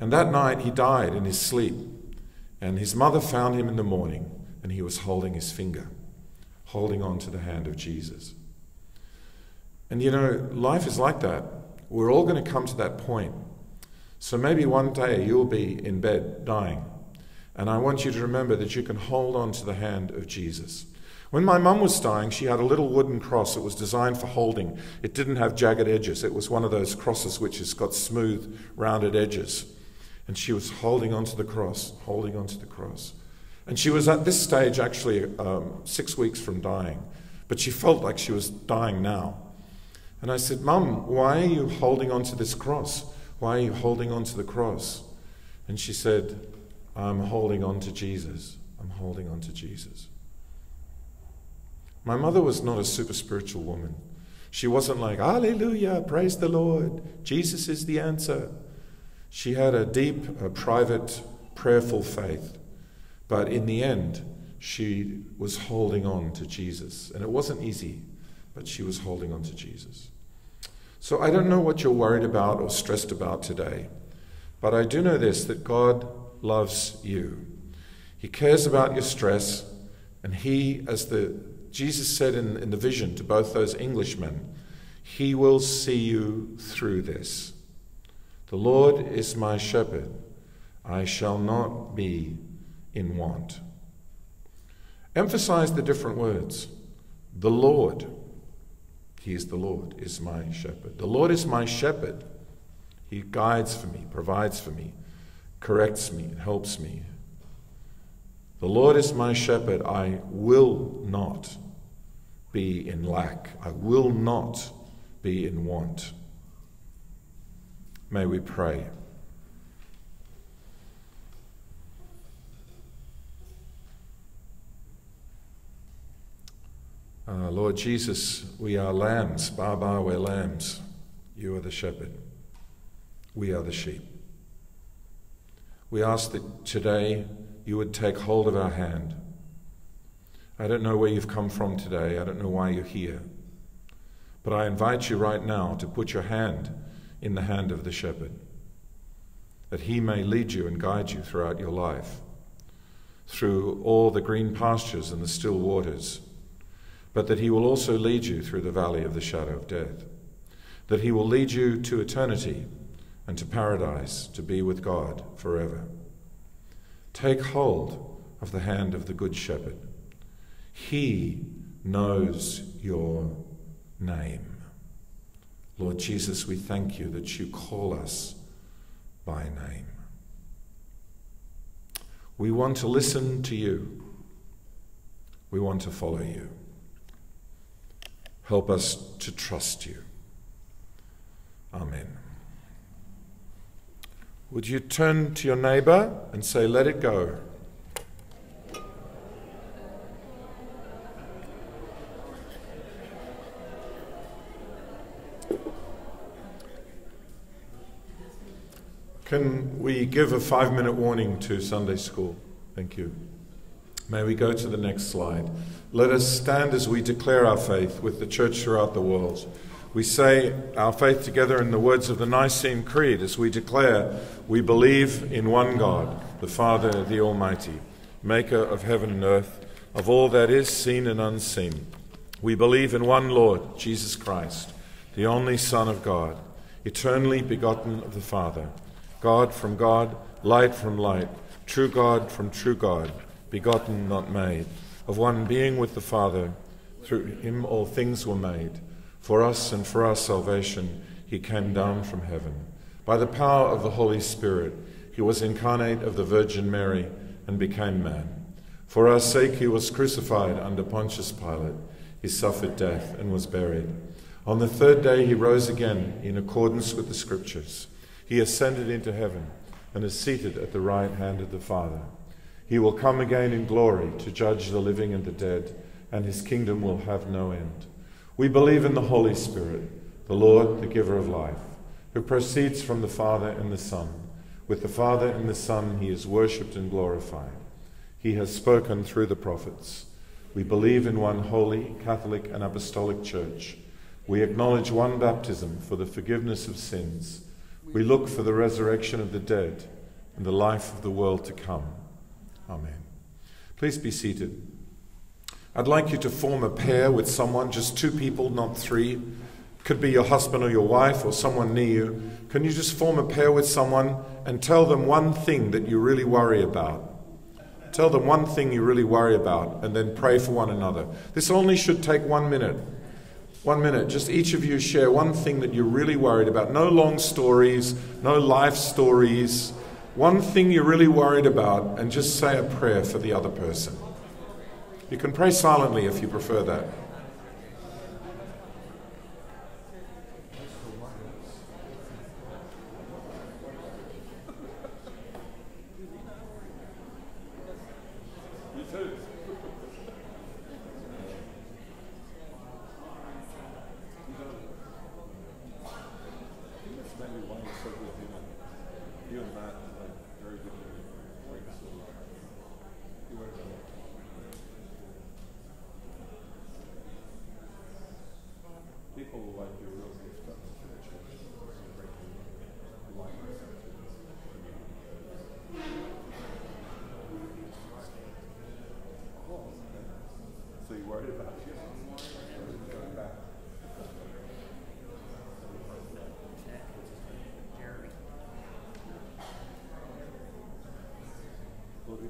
And that night he died in his sleep, and his mother found him in the morning, and he was holding his finger, holding on to the hand of Jesus. And you know, life is like that. We're all going to come to that point. So maybe one day you'll be in bed dying. And I want you to remember that you can hold on to the hand of Jesus. When my mum was dying, she had a little wooden cross. It was designed for holding. It didn't have jagged edges. It was one of those crosses which has got smooth, rounded edges. And she was holding onto the cross, holding onto the cross. And she was at this stage actually um, six weeks from dying, but she felt like she was dying now. And I said, Mum, why are you holding onto this cross? Why are you holding onto the cross? And she said, I'm holding on to Jesus. I'm holding on to Jesus. My mother was not a super spiritual woman. She wasn't like, Hallelujah, praise the Lord, Jesus is the answer. She had a deep, a private, prayerful faith. But in the end, she was holding on to Jesus. And it wasn't easy, but she was holding on to Jesus. So I don't know what you're worried about or stressed about today, but I do know this that God loves you. He cares about your stress, and He, as the Jesus said in, in the vision to both those Englishmen, He will see you through this. The Lord is my shepherd, I shall not be in want. Emphasize the different words. The Lord. He is the Lord, is my shepherd. The Lord is my shepherd. He guides for me, provides for me, corrects me, helps me. The Lord is my shepherd. I will not be in lack. I will not be in want. May we pray. Uh, Lord Jesus, we are lambs. Baba, we're lambs. You are the shepherd. We are the sheep. We ask that today you would take hold of our hand. I don't know where you've come from today. I don't know why you're here. But I invite you right now to put your hand in the hand of the shepherd, that he may lead you and guide you throughout your life, through all the green pastures and the still waters but that He will also lead you through the valley of the shadow of death, that He will lead you to eternity and to paradise to be with God forever. Take hold of the hand of the Good Shepherd. He knows your name. Lord Jesus, we thank you that you call us by name. We want to listen to you. We want to follow you. Help us to trust you. Amen. Would you turn to your neighbor and say, Let it go? Can we give a five minute warning to Sunday school? Thank you. May we go to the next slide. Let us stand as we declare our faith with the church throughout the world. We say our faith together in the words of the Nicene Creed as we declare we believe in one God, the Father, the Almighty, maker of heaven and earth, of all that is seen and unseen. We believe in one Lord, Jesus Christ, the only Son of God, eternally begotten of the Father, God from God, light from light, true God from true God begotten, not made, of one being with the Father. Through him all things were made. For us and for our salvation, he came down from heaven. By the power of the Holy Spirit, he was incarnate of the Virgin Mary and became man. For our sake, he was crucified under Pontius Pilate. He suffered death and was buried. On the third day, he rose again in accordance with the Scriptures. He ascended into heaven and is seated at the right hand of the Father. He will come again in glory to judge the living and the dead, and his kingdom will have no end. We believe in the Holy Spirit, the Lord, the giver of life, who proceeds from the Father and the Son. With the Father and the Son, he is worshipped and glorified. He has spoken through the prophets. We believe in one holy, Catholic, and Apostolic Church. We acknowledge one baptism for the forgiveness of sins. We look for the resurrection of the dead and the life of the world to come. Amen. Please be seated. I'd like you to form a pair with someone, just two people, not three. Could be your husband or your wife or someone near you. Can you just form a pair with someone and tell them one thing that you really worry about? Tell them one thing you really worry about and then pray for one another. This only should take one minute. One minute. Just each of you share one thing that you're really worried about. No long stories, no life stories one thing you're really worried about and just say a prayer for the other person. You can pray silently if you prefer that.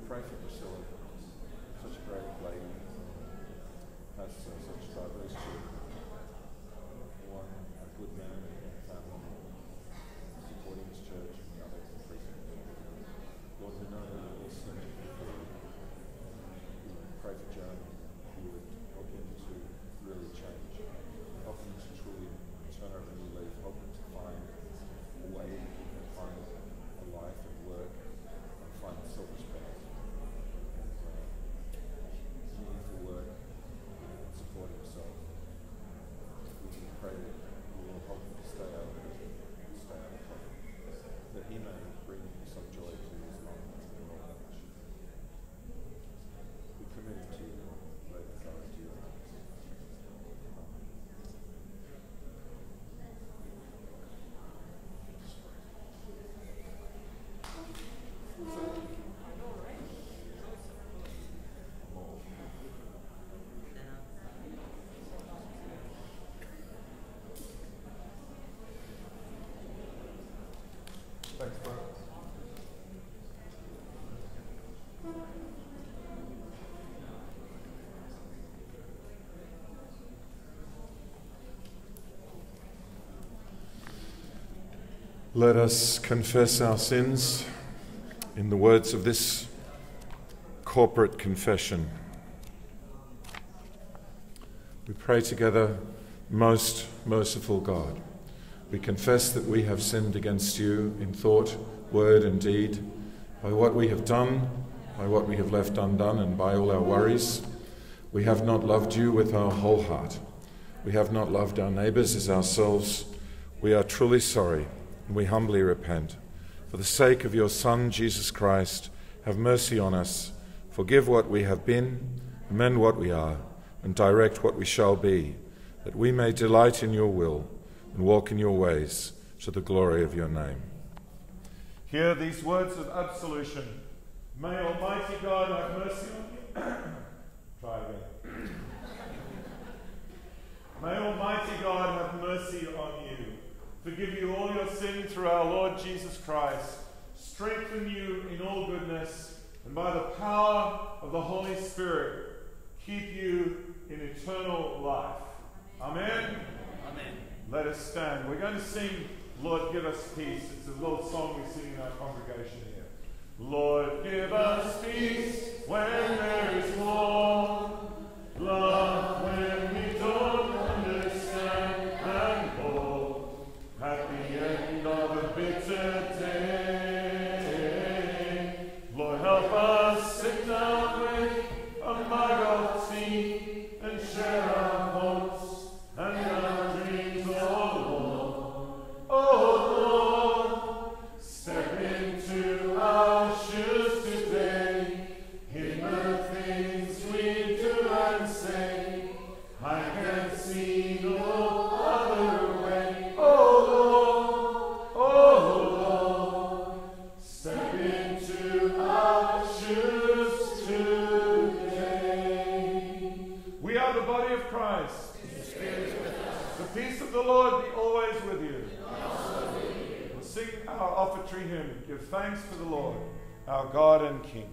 pray for Priscilla Let us confess our sins in the words of this corporate confession. We pray together, most merciful God. We confess that we have sinned against you in thought, word, and deed, by what we have done, by what we have left undone, and by all our worries. We have not loved you with our whole heart. We have not loved our neighbours as ourselves. We are truly sorry, and we humbly repent. For the sake of your Son, Jesus Christ, have mercy on us. Forgive what we have been, amend what we are, and direct what we shall be, that we may delight in your will and walk in your ways to the glory of your name. Hear these words of absolution. May Almighty God have mercy on you. Try again. May Almighty God have mercy on you, forgive you all your sin through our Lord Jesus Christ, strengthen you in all goodness, and by the power of the Holy Spirit, keep you in eternal life. Amen. Amen. Let us stand. We're going to sing, Lord, give us peace. It's a little song we sing in our congregation here. Lord, give us peace when there is war. Love when we don't understand and hope at the end of a bitter day. Our just day we are the body of Christ staying with us the peace of the lord be always with you he also be with you sing our offertory hymn. Give thanks to the Lord, our God and King.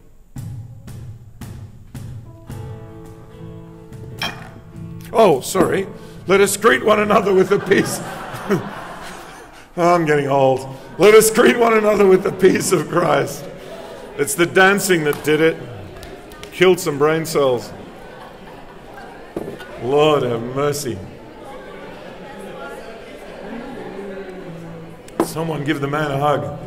Oh, sorry. Let us greet one another with the peace. I'm getting old. Let us greet one another with the peace of Christ. It's the dancing that did it. Killed some brain cells. Lord have mercy. Someone give the man a hug.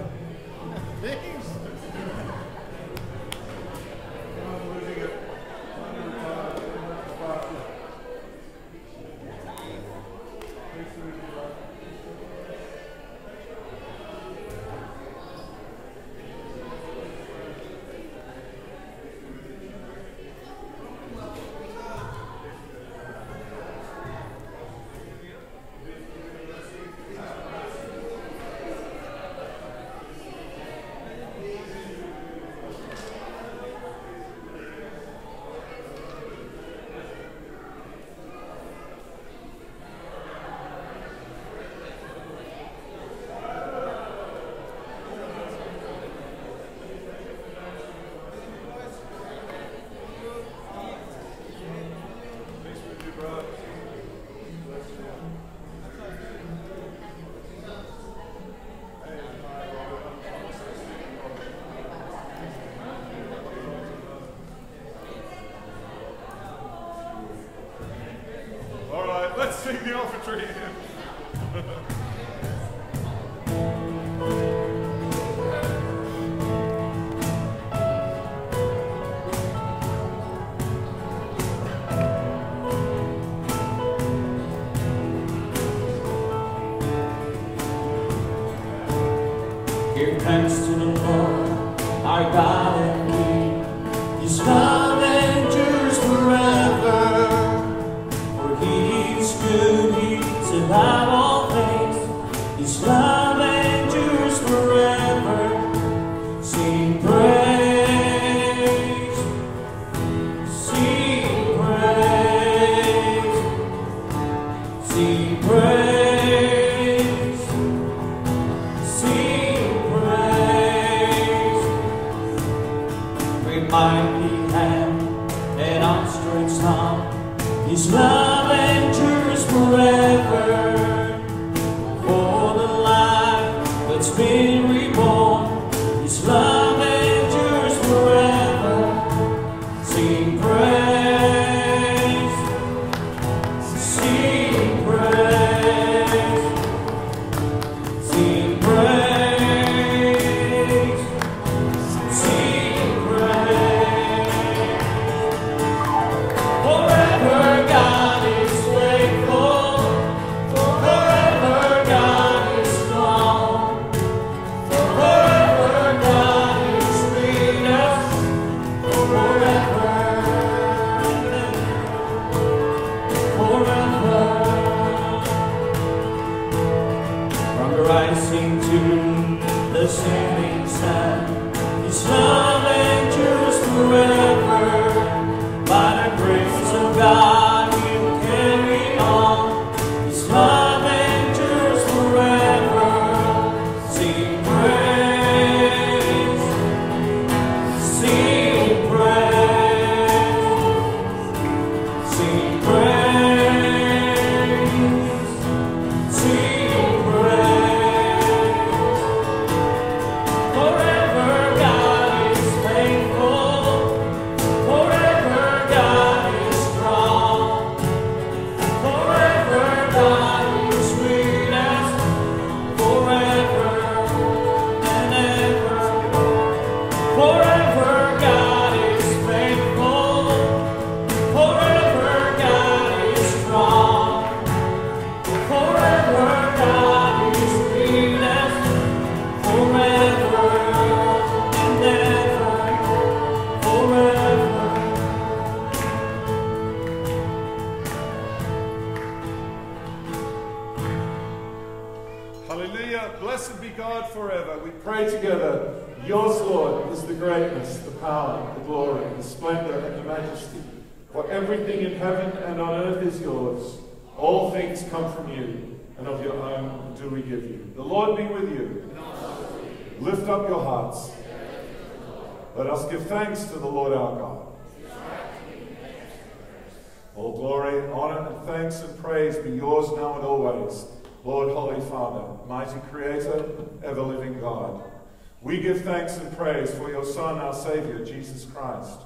Thanks and praise for your Son, our Savior, Jesus Christ,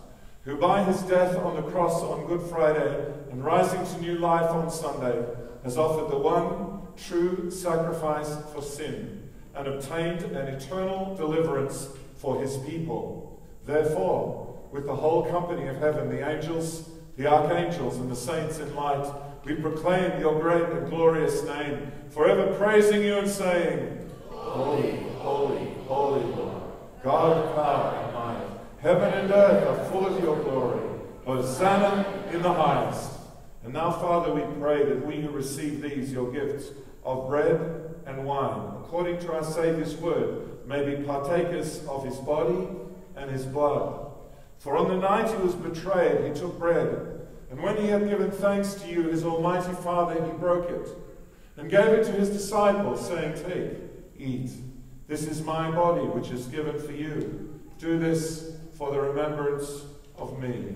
who by his death on the cross on Good Friday and rising to new life on Sunday has offered the one true sacrifice for sin and obtained an eternal deliverance for his people. Therefore, with the whole company of heaven, the angels, the archangels, and the saints in light, we proclaim your great and glorious name, forever praising you and saying, Holy, holy, holy Lord, God of power and might, heaven and earth are full of your glory. Hosanna in the highest. And now, Father, we pray that we who receive these, your gifts of bread and wine, according to our Saviour's word, may be partakers of his body and his blood. For on the night he was betrayed, he took bread, and when he had given thanks to you, his almighty Father, he broke it, and gave it to his disciples, saying, Take, eat. This is my body, which is given for you. Do this for the remembrance of me.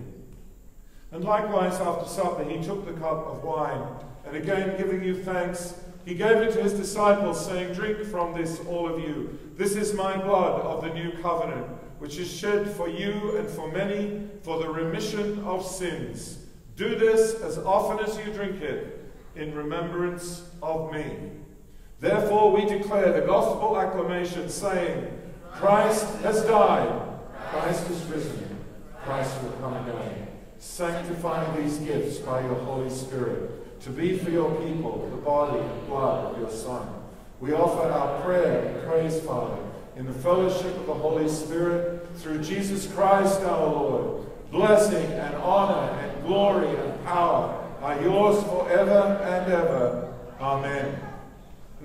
And likewise, after supper, he took the cup of wine, and again giving you thanks, he gave it to his disciples, saying, Drink from this, all of you. This is my blood of the new covenant, which is shed for you and for many for the remission of sins. Do this as often as you drink it in remembrance of me. Therefore, we declare the gospel acclamation, saying, Christ has died, Christ is risen, Christ will come again. Sanctify these gifts by your Holy Spirit to be for your people the body and blood of your Son. We offer our prayer and praise, Father, in the fellowship of the Holy Spirit through Jesus Christ our Lord. Blessing and honor and glory and power are yours forever and ever. Amen.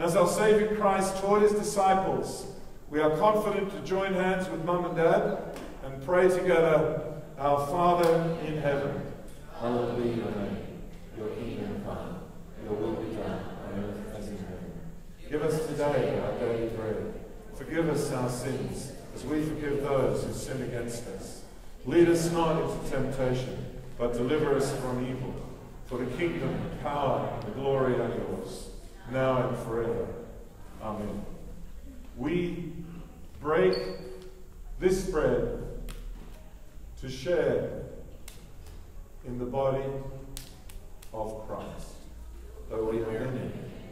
And as our Savior Christ taught his disciples, we are confident to join hands with Mum and Dad and pray together, Our Father in heaven, hallowed be your name. Your kingdom come, your will be done on earth as in heaven. Give us today our daily bread. Forgive us our sins, as we forgive those who sin against us. Lead us not into temptation, but deliver us from evil. For the kingdom, the power, and the glory are yours, now and forever. Amen. We break this bread to share in the body of Christ. Though we are many,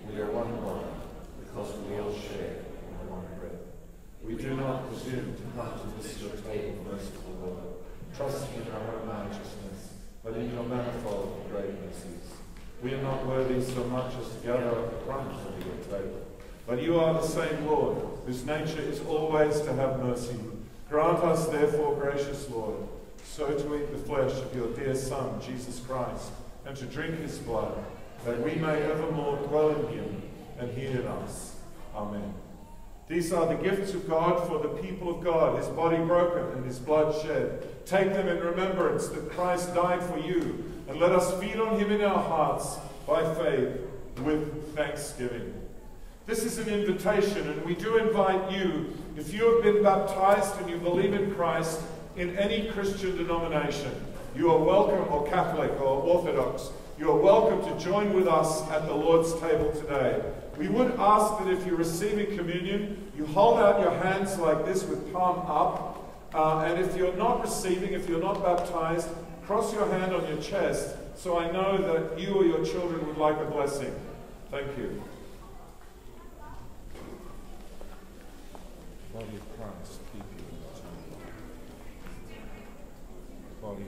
we are one body, because we all share in one bread. We do not presume to come to this your table, merciful Lord, trusting in our own righteousness, but in your manifold great mercies. We are not worthy so much as to gather at the crumbs of your table. But you are the same Lord, whose nature is always to have mercy. Grant us, therefore, gracious Lord, so to eat the flesh of your dear Son, Jesus Christ, and to drink his blood, that we may evermore dwell in him and he in us. Amen. These are the gifts of God for the people of God, his body broken and his blood shed. Take them in remembrance that Christ died for you, and let us feed on him in our hearts by faith with thanksgiving. This is an invitation, and we do invite you, if you have been baptized and you believe in Christ in any Christian denomination, you are welcome, or Catholic or Orthodox, you are welcome to join with us at the Lord's table today. We would ask that if you're receiving communion, you hold out your hands like this with palm up. Uh, and if you're not receiving, if you're not baptized, cross your hand on your chest so I know that you or your children would like a blessing. Thank you. Body of Christ, keep you in life. Body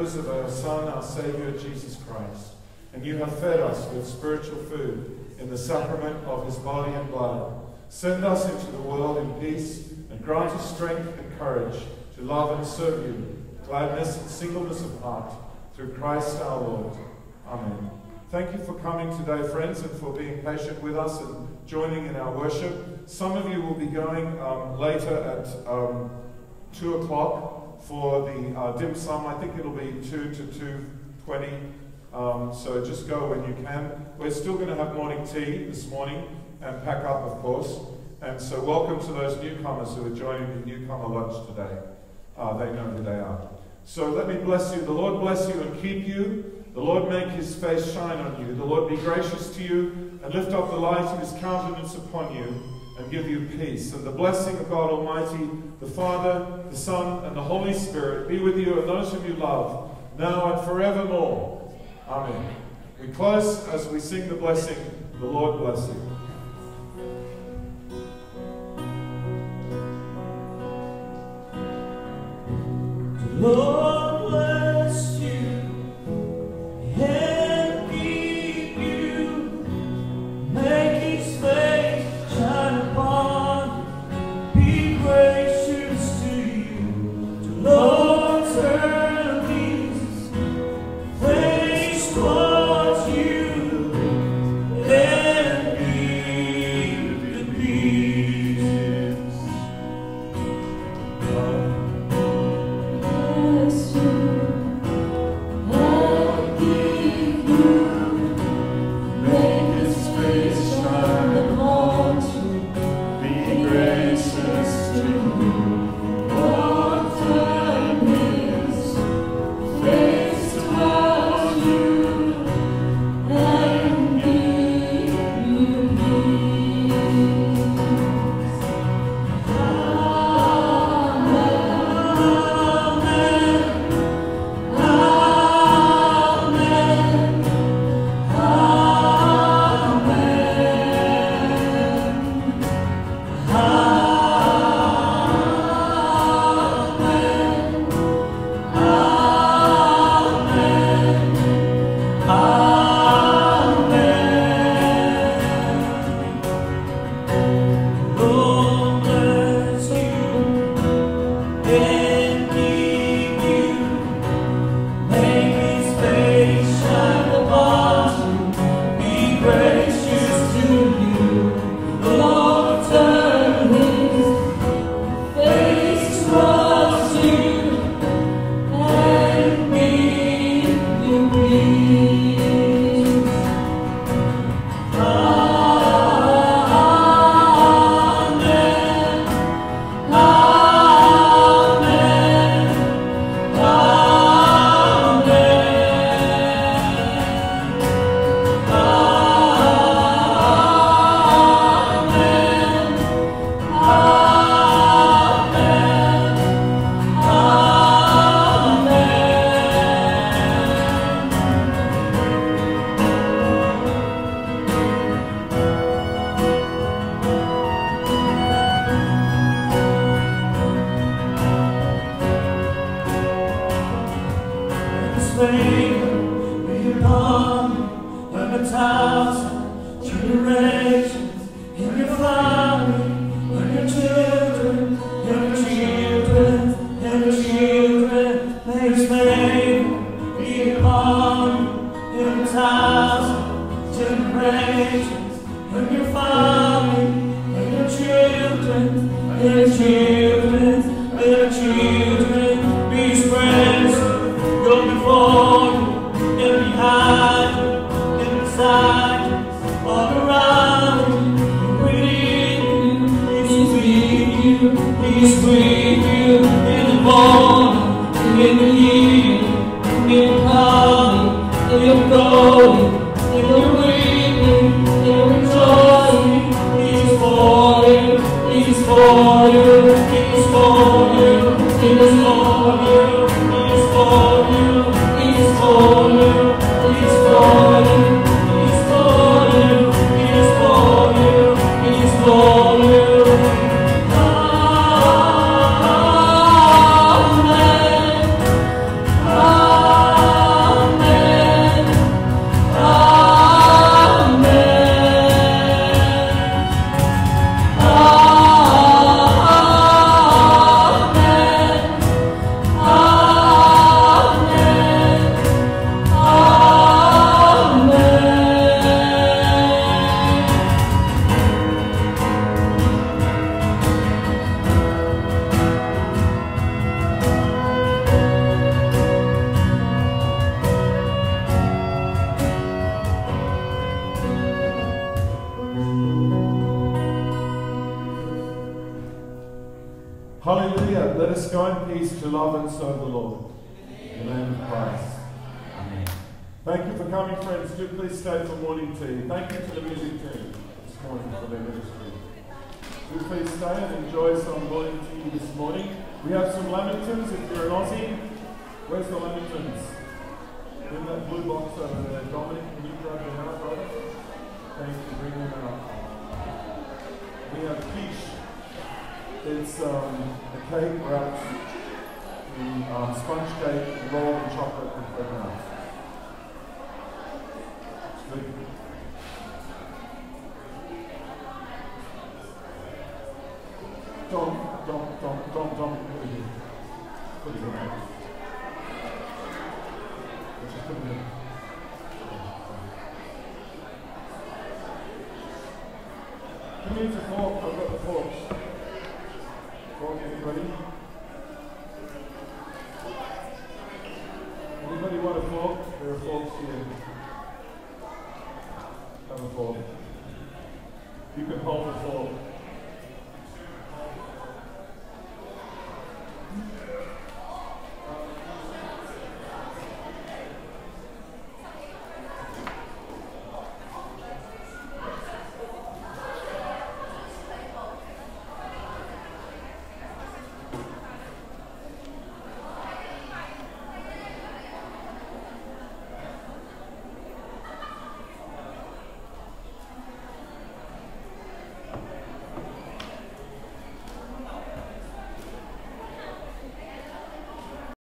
members of our Son, our Savior, Jesus Christ. And you have fed us with spiritual food in the sacrament of his body and blood. Send us into the world in peace and grant us strength and courage to love and serve you, gladness and singleness of heart, through Christ our Lord. Amen. Thank you for coming today, friends, and for being patient with us and joining in our worship. Some of you will be going um, later at um, 2 o'clock for the uh, dim sum. I think it'll be 2 to 2.20. Um, so just go when you can. We're still going to have morning tea this morning and pack up, of course. And so welcome to those newcomers who are joining the newcomer lunch today. Uh, they know who they are. So let me bless you. The Lord bless you and keep you. The Lord make his face shine on you. The Lord be gracious to you and lift up the light of his countenance upon you and give you peace. And the blessing of God Almighty, the Father, the Son, and the Holy Spirit be with you and those whom you love, now and forevermore. Amen. We close as we sing the blessing. The Lord bless you. Lord bless you and